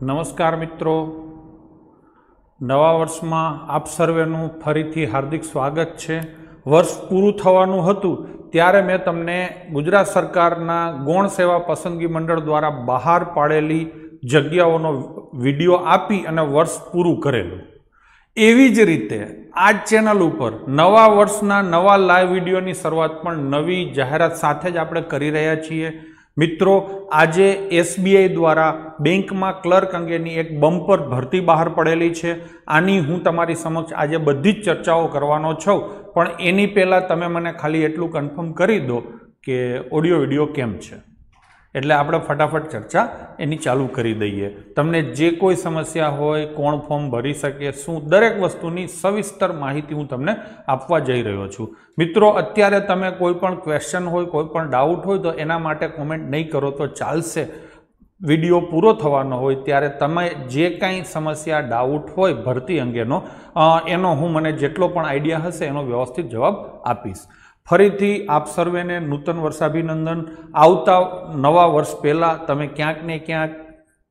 નમસ્કાર મિત્રો. નવા વર્ષમાં આપ સર્વેનું ફરીથી હાર્દિક સ્વાગત છે. વર્ષ પૂરું થવાનું હતું ત્યારે મેં તમને ગુજરાત સરકારના ગૌણ સેવા પસંદગી મંડળ દ્વારા બહાર પાડેલી જગ્યાઓનો વીડિયો આપી અને વર્ષ પૂરું કરેલું. એવી જ રીતે આ ચેનલ ઉપર નવા વર્ષના નવા લાઈવ વિડીયોની શરૂઆત પણ નવી જાહેરાત સાથે જ આપણે કરી રહ્યા છીએ. મિત્રો, આજે એસબીઆઈ દ્વારા બેંકમાં ક્લર્ક અંગેની એક બમ્પર ભરતી બહાર પડેલી છે. આની હું તમારી સમક્ષ આજે બધી જ ચર્ચાઓ કરવાનો છું. પણ એની પહેલાં તમે મને ખાલી એટલું કન્ફર્મ કરી દો કે ઓડિયો વીડિયો કેમ છે? એટલે આપણે ફટાફટ ચર્ચા એની ચાલુ કરી દઈએ. તમને જે કોઈ સમસ્યા હોય, કોણ ફોર્મ ભરી શકે, શું દરેક વસ્તુની સવિસ્તર માહિતી હું તમને આપવા જઈ રહ્યો છું. મિત્રો, અત્યારે તમે કોઈ પણ ક્વેશ્ચન હોય, કોઈ પણ ડાઉટ હોય, તો એના માટે કોમેન્ટ નહીં કરો તો ચાલશે. વીડિયો પૂરો થવાનો હોય, ત્યારે તમે જે કાંઈ સમસ્યા ડાઉટ હોય, ભરતી અંગેનો એનો હું મને જેટલો પણ આઈડિયા હશે, એનો વ્યવસ્થિત જવાબ આપીશ. ફરીથી આપ સર્વેને નૂતન વર્ષાભિનંદન. આવતા નવા વર્ષ પહેલાં તમે ક્યાંક ને ક્યાંક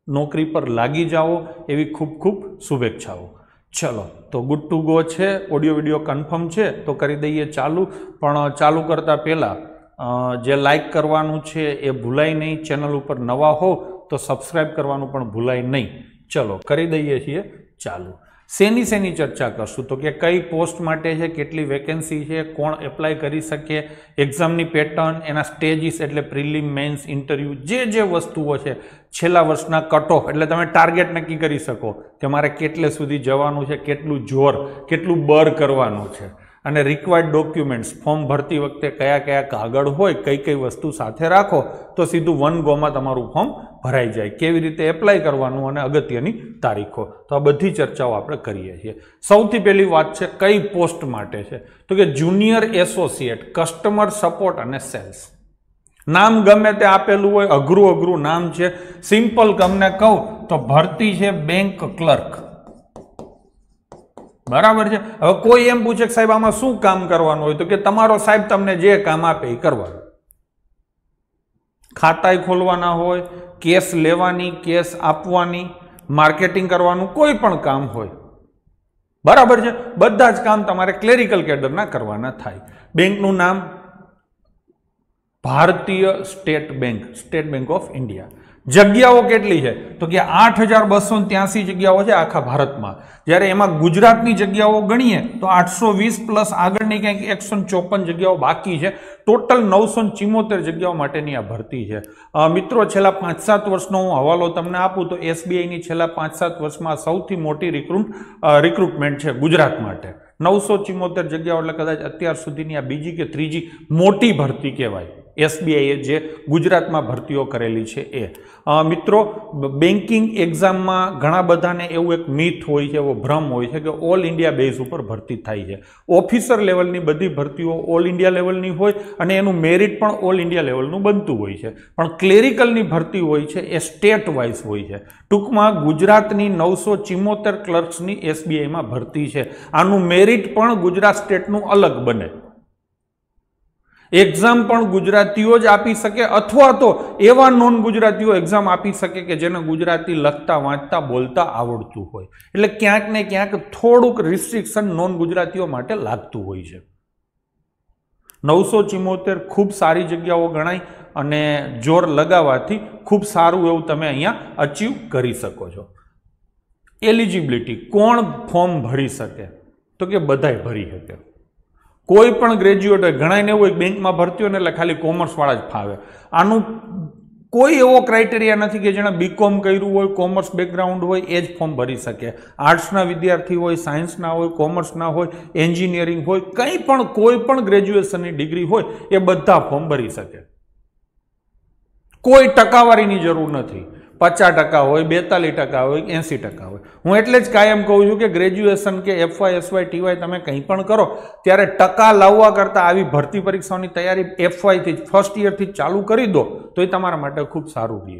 નોકરી પર લાગી જાઓ, એવી ખૂબ ખૂબ શુભેચ્છાઓ. ચલો, તો ગુડ ટુ ગો છે, ઓડિયો વીડિયો કન્ફર્મ છે, તો કરી દઈએ ચાલુ. પણ ચાલુ કરતાં પહેલાં જે લાઈક કરવાનું છે એ ભૂલાય નહીં. ચેનલ ઉપર નવા હો તો સબસ્ક્રાઈબ કરવાનું પણ ભૂલાય નહીં. ચલો, કરી દઈએ છીએ ચાલુ. શેની શેની ચર્ચા કરશું? તો કે કઈ પોસ્ટ માટે છે, કેટલી વેકેન્સી છે, કોણ એપ્લાય કરી શકે એક્ઝામની પેટર્ન એના સ્ટેજીસ એટલે પ્રિલિમ મેન્સ ઇન્ટરવ્યૂ જે જે વસ્તુઓ છે, છેલ્લા વર્ષના કટ ઓફ એટલે તમે ટાર્ગેટ નક્કી કરી શકો કે મારે કેટલે સુધી જવાનું છે, કેટલું જોર, કેટલું બર કરવાનું છે. અને રિક્વાયર્ડ ડોક્યુમેન્ટ્સ ફોર્મ ભરતી વખતે કયા કયા કાગળ હોય, કઈ કઈ વસ્તુ સાથે રાખો, તો સીધું વન ગોમાં તમારું ફોર્મ ભરાઈ જાય. કેવી રીતે એપ્લાય કરવાનું અને અગત્યની તારીખો. તો આ બધી ચર્ચાઓ આપણે કરીએ છીએ. સૌથી પહેલી વાત છે, કઈ પોસ્ટ માટે છે? તો કે જુનિયર એસોસિએટ કસ્ટમર સપોર્ટ અને સેલ્સ નામ ગમે તે આપેલું હોય અઘરું અઘરું નામ છે. સિમ્પલ તમને કહું, તો ભરતી છે બેંક ક્લર્ક બરાબર છે? હવે કોઈ એમ પૂછે કે સાહેબ, આમાં શું કામ કરવાનું હોય? તો કે તમારો સાહેબ તમને જે કામ આપે એ કરવાનું. ખાતાય ખોલવાના હોય, કેસ લેવાની, કેસ આપવાની, માર્કેટિંગ કરવાનું કોઈ પણ કામ હોય. બરાબર છે? બધા જ કામ તમારે ક્લેરિકલ કેડરના કરવાના થાય. બેંકનું નામ ભારતીય state bank state bank of India. જગ્યાઓ કેટલી છે? તો કે આઠ હજાર બસો ત્યાસી જગ્યાઓ છે આખા ભારતમાં. જ્યારે એમાં ગુજરાતની જગ્યાઓ ગણીએ, તો આઠસો વીસ પ્લસ આગળની કંઈક એકસો ચોપન જગ્યાઓ બાકી છે. ટોટલ નવસો ચિમોતેર જગ્યાઓ માટેની આ ભરતી છે. મિત્રો, છેલ્લા પાંચ સાત વર્ષનો હું હવાલો તમને આપું તો એસબીઆઈની છેલ્લા પાંચ સાત વર્ષમાં સૌથી મોટી રિક્રુટ રિક્રુટમેન્ટ છે ગુજરાત માટે. નવસો ચિમોતેર જગ્યાઓ એટલે કદાચ અત્યાર સુધીની આ બીજી કે ત્રીજી મોટી ભરતી કહેવાય. એસબીઆઈએ જે ગુજરાતમાં ભરતીઓ કરેલી છે એ. મિત્રો, બેન્કિંગ એક્ઝામમાં ઘણા બધાને એવું એક મિથ હોય છે, એવો ભ્રમ હોય છે કે ઓલ ઇન્ડિયા બેઝ ઉપર ભરતી થાય છે. ઓફિસર લેવલની બધી ભરતીઓ ઓલ ઇન્ડિયા લેવલની હોય અને એનું મેરિટ પણ ઓલ ઇન્ડિયા લેવલનું બનતું હોય છે. પણ ક્લેરિકલની ભરતી હોય છે એ સ્ટેટ વાઇઝ હોય છે. ટૂંકમાં ગુજરાતની નવસો ચિમોતેર ક્લર્ક્સની એસબીઆઈમાં ભરતી છે. આનું મેરિટ પણ ગુજરાત સ્ટેટનું અલગ બને. એક્ઝામ પણ ગુજરાતીઓ જ આપી શકે અથવા તો એવા નોન ગુજરાતીઓ એક્ઝામ આપી શકે કે જેને ગુજરાતી લખતા, વાંચતા, બોલતા આવડતું હોય. એટલે ક્યાંક ને ક્યાંક થોડુંક રિસ્ટ્રિક્શન નોન ગુજરાતીઓ માટે લાગતું હોય છે. નવસો ચિમોતેર ખૂબ સારી જગ્યાઓ ગણાય અને જોર લગાવવાથી ખૂબ સારું એવું તમે અહીંયા અચીવ કરી શકો છો. એલિજિબિલિટી કોણ ફોર્મ ભરી શકે? તો કે બધાય ભરી શકે. કોઈ પણ ગ્રેજ્યુએટ હોય ઘણા એવું હોય બેંકમાં ભરતી હોય ને એટલે ખાલી કોમર્સવાળા જ ફાવે. આનું કોઈ એવો ક્રાઇટેરિયા નથી કે જેણે બીકોમ કર્યું હોય કોમર્સ બેકગ્રાઉન્ડ હોય, એ જ ફોર્મ ભરી શકે. આર્ટ્સના વિદ્યાર્થી હોય સાયન્સના હોય કોમર્સના હોય એન્જિનિયરિંગ હોય, કંઈ પણ કોઈ પણ ગ્રેજ્યુએશનની ડિગ્રી હોય, એ બધા ફોર્મ ભરી શકે. કોઈ ટકાવારીની જરૂર નથી. પચાસ ટકા હોય, બેતાલીસ ટકા હોય, એંસી ટકા હોય. હું એટલે જ કાયમ કહું છું કે ગ્રેજ્યુએશન કે એફવાય એસવાય ટીવાય તમે કંઈ પણ કરો, ત્યારે ટકા લાવવા કરતાં આવી ભરતી પરીક્ષાઓની તૈયારી એફવાયથી ફર્સ્ટ યરથી જ ચાલુ કરી દો, તો એ તમારા માટે ખૂબ સારું રહે.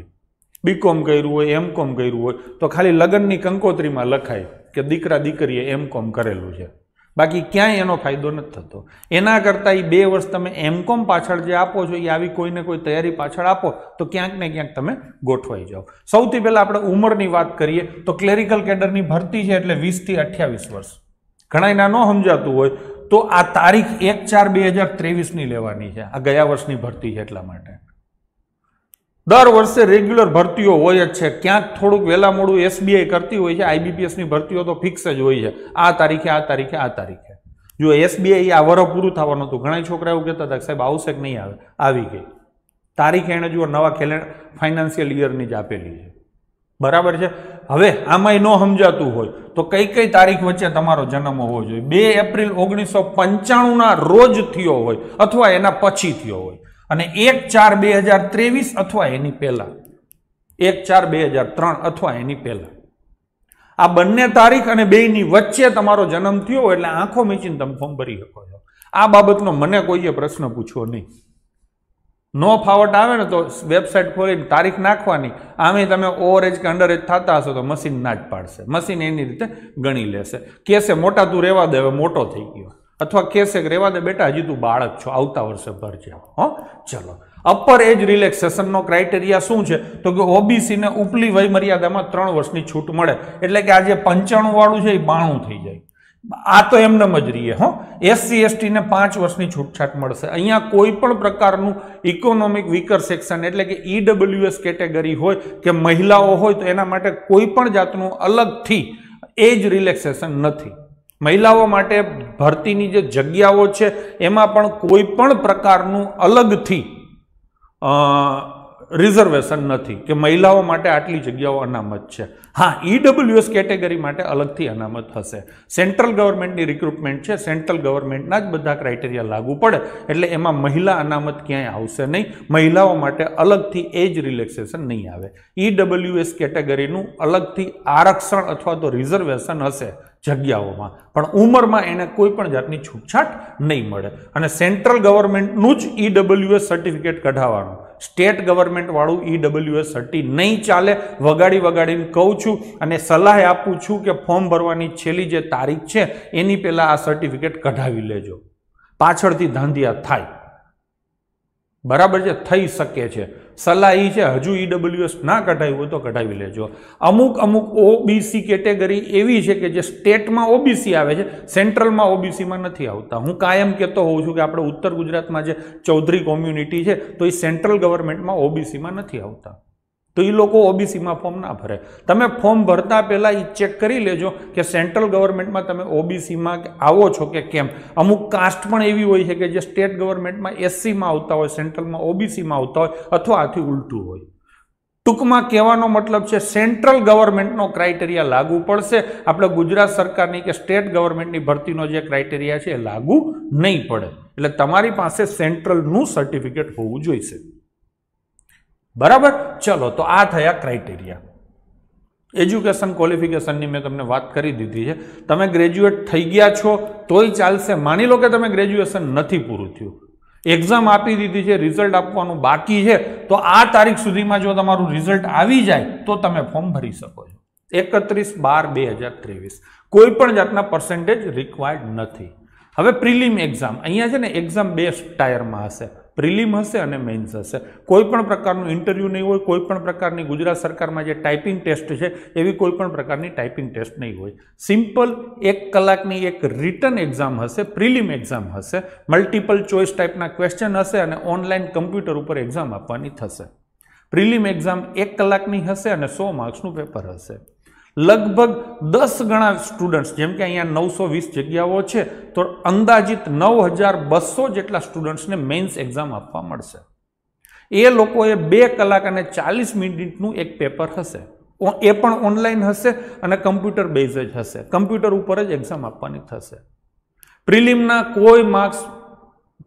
બીકોમ કર્યું હોય એમ કોમ કર્યું હોય, તો ખાલી લગ્નની કંકોત્રીમાં લખાય કે દીકરા દીકરીએ એમ કોમ કરેલું છે. બાકી ક્યાંય એનો ફાયદો નથી થતો. એના કરતાં એ બે વર્ષ તમે એમકોમ પાછળ જે આપો છો એ આવી કોઈને કોઈ તૈયારી પાછળ આપો, તો ક્યાંક ને ક્યાંક તમે ગોઠવાઈ જાઓ. સૌથી પહેલાં આપણે ઉંમરની વાત કરીએ, તો ક્લેરિકલ કેડરની ભરતી છે એટલે વીસથી અઠ્યાવીસ વર્ષ. ઘણા ન સમજાતું હોય, તો આ તારીખ એક ચાર બે હજાર ત્રેવીસની લેવાની છે, આ ગયા વર્ષની ભરતી છે એટલા માટે. દર વર્ષે રેગ્યુલર ભરતીઓ હોય જ છે. ક્યાંક થોડુંક વહેલા મોડું એસબીઆઈ કરતી હોય છે આઈબીપીએસની ભરતીઓ તો ફિક્સ જ હોય છે. આ તારીખે આ તારીખે આ તારીખે. જો એસબીઆઈ આ વર પૂરું થવાનું હતું ઘણા છોકરા એવું કહેતા હતા સાહેબ આવશે કે નહીં આવે? આવી ગઈ. તારીખ એણે જુઓ નવા કેલેન્ડર ફાઇનાન્શિયલ યરની જ આપેલી છે. બરાબર છે? હવે આમાંય ન સમજાતું હોય તો કઈ કઈ તારીખ વચ્ચે તમારો જન્મ હોવો જોઈએ? બે એપ્રિલ ઓગણીસો પંચાણુંના રોજ થયો હોય અથવા એના પછી થયો હોય. અને એક ચાર બે હજાર ત્રેવીસ અથવા એની પહેલા. એક ચાર બે હજાર ત્રણ અથવા એની પહેલા. આ બંને તારીખ અને બેયની વચ્ચે તમારો જન્મ થયો એટલે આંખો મીચીને તમે ફોર્મ ભરી શકો છો. આ બાબતનો મને કોઈએ પ્રશ્ન પૂછવો નહીં. નો ફાવટ આવે ને તો વેબસાઇટ ખોલીને તારીખ નાખવાની. આમે તમે ઓવર એજ કે અંડર એજ થતા હશો તો મશીન ના જ પાડશે. મશીન એની રીતે ગણી લેશે. કેસે મોટા તું રહેવા દે, હવે મોટો થઈ ગયો. અથવા કહેશે કે રહેવા દે બેટા, હજી તું બાળક છો, આવતા વર્ષે ભરજે હો? ચલો. અપર એજ રિલેક્સેશનનો ક્રાઇટેરિયા શું છે? તો કે ઓબીસીને ઉપલી વય મર્યાદામાં ત્રણ વર્ષની છૂટ મળે. એટલે કે આ જે પંચાણુંવાળું છે, એ બાણું થઈ જાય. આ તો એમનેમ જ રહીએ, હો? એસસી એસટીને પાંચ વર્ષની છૂટછાટ મળશે. અહીંયા કોઈ પણ પ્રકારનું ઇકોનોમિક વીકર સેક્શન એટલે કે ઈડબ્લ્યુએસ કેટેગરી હોય કે મહિલાઓ હોય તો એના માટે કોઈ પણ જાતનું અલગથી એજ રિલેક્સેશન નથી. મહિલાઓ માટે ભરતીની જે જગ્યાઓ છે, એમાં પણ કોઈ પણ પ્રકારનું અલગથી રિઝર્વેશન નથી કે મહિલાઓ માટે આટલી જગ્યાઓ અનામત છે. હા ઈડબ્લ્યુએસ કેટેગરી માટે અલગથી અનામત હશે. સેન્ટ્રલ ગવર્મેન્ટની રિક્રુટમેન્ટ છે, સેન્ટ્રલ ગવર્મેન્ટના જ બધા ક્રાઇટેરિયા લાગુ પડે, એટલે એમાં મહિલા અનામત ક્યાંય આવશે નહીં. મહિલાઓ માટે અલગથી એ જ રિલેક્સેશન નહીં આવે. ઈડબ્લ્યુએસ કેટેગરીનું અલગથી આરક્ષણ અથવા તો રિઝર્વેશન હશે. જગ્યાઓમાં. પણ ઉંમરમાં એને કોઈ પણ જાતની છૂટછાટ નહીં મળે. અને સેન્ટ્રલ ગવર્મેન્ટનું જ ઈડબ્લ્યુએસ સર્ટિફિકેટ કઢાવવાનું. સ્ટેટ ગવર્મેન્ટવાળું ઈડબ્લ્યુએસ સર્ટી નહીં ચાલે. વગાડી વગાડીને કહું છું અને સલાહ આપું છું કે ફોર્મ ભરવાની છેલ્લી જે તારીખ છે, એની પહેલાં આ સર્ટિફિકેટ કઢાવી લેજો. પાછળથી ધાંધિયા થાય. બરાબર છે? થઈ શકે છે. સલાહ એ છે, હજુ ઈડબ્લ્યુએસ ના કઢાવ્યું હોય તો કઢાવી લેજો. અમુક અમુક ઓબીસી કેટેગરી એવી છે કે જે સ્ટેટમાં ઓબીસી આવે છે, સેન્ટ્રલમાં ઓબીસીમાં નથી આવતા. હું કાયમ કહેતો હોઉં છું કે આપણે ઉત્તર ગુજરાતમાં જે ચૌધરી કોમ્યુનિટી છે, તો એ સેન્ટ્રલ ગવર્મેન્ટમાં ઓબીસીમાં નથી આવતા. તો એ લોકો ઓબીસીમાં ફોર્મ ના ભરે. તમે ફોર્મ ભરતા પહેલાં એ ચેક કરી લેજો કે સેન્ટ્રલ ગવર્મેન્ટમાં તમે ઓબીસીમાં આવો છો કે કેમ. અમુક કાસ્ટ પણ એવી હોય છે કે જે સ્ટેટ ગવર્મેન્ટમાં એસસીમાં આવતા હોય, સેન્ટ્રલમાં ઓબીસીમાં આવતા હોય અથવા આથી ઉલટું હોય. ટૂંકમાં કહેવાનો મતલબ છે સેન્ટ્રલ ગવર્મેન્ટનો ક્રાઇટેરિયા લાગુ પડશે. આપણે ગુજરાત સરકારની કે સ્ટેટ ગવર્મેન્ટની ભરતીનો જે ક્રાઇટેરિયા છે એ લાગુ નહીં પડે. એટલે તમારી પાસે સેન્ટ્રલનું સર્ટિફિકેટ હોવું જોઈશે. બરાબર? ચલો, તો આ થયા ક્રાઇટેરિયા એજ્યુકેશન ક્વોલિફિકેશનની મેં તમને વાત કરી દીધી છે. તમે ગ્રેજ્યુએટ થઈ ગયા છો, તોય ચાલશે. માની લો કે તમે ગ્રેજ્યુએશન નથી પૂરું થયું. એક્ઝામ આપી દીધી છે રિઝલ્ટ આપવાનું બાકી છે, તો આ તારીખ સુધીમાં જો તમારું રિઝલ્ટ આવી જાય, તો તમે ફોર્મ ભરી શકો છો. એકત્રીસ બાર બે હજાર ત્રેવીસ. કોઈ પણ જાતના પર્સન્ટેજ રિક્વાયર્ડ નથી. હવે પ્રિલિમ એક્ઝામ અહીંયા છે ને એક્ઝામ બે ટાયરમાં હશે. પ્રિલિમ હશે અને મેઇન્સ હશે. કોઈ પણ પ્રકારનું ઇન્ટરવ્યૂ નહીં હોય, કોઈ પણ પ્રકારની ગુજરાત સરકારમાં જે ટાઈપિંગ ટેસ્ટ છે, એવી કોઈ પણ પ્રકારની ટાઈપિંગ ટેસ્ટ નહીં હોય. સિમ્પલ એક કલાકની એક રિટર્ન એક્ઝામ હશે, પ્રિલિમ એક્ઝામ હશે. મલ્ટિપલ ચોઇસ ટાઈપના ક્વેશ્ચન હશે અને ઓનલાઈન કમ્પ્યુટર ઉપર એક્ઝામ આપવાની થશે. પ્રિલિમ એક્ઝામ એક કલાકની હશે અને સો માર્ક્સનું પેપર હશે. લગભગ દસ ગણા સ્ટુડન્ટ્સ જેમ કે અહીંયા નવસો વીસ જગ્યાઓ છે, તો અંદાજિત નવ હજાર બસો જેટલા સ્ટુડન્ટ્સને મેઇન્સ એક્ઝામ આપવા મળશે. એ લોકોએ બે કલાક અને ચાલીસ મિનિટનું એક પેપર હશે. એ પણ ઓનલાઈન હશે અને કમ્પ્યુટર બેઝ જ હશે. કમ્પ્યુટર ઉપર જ એક્ઝામ આપવાની થશે. પ્રિલિમના કોઈ માર્ક્સ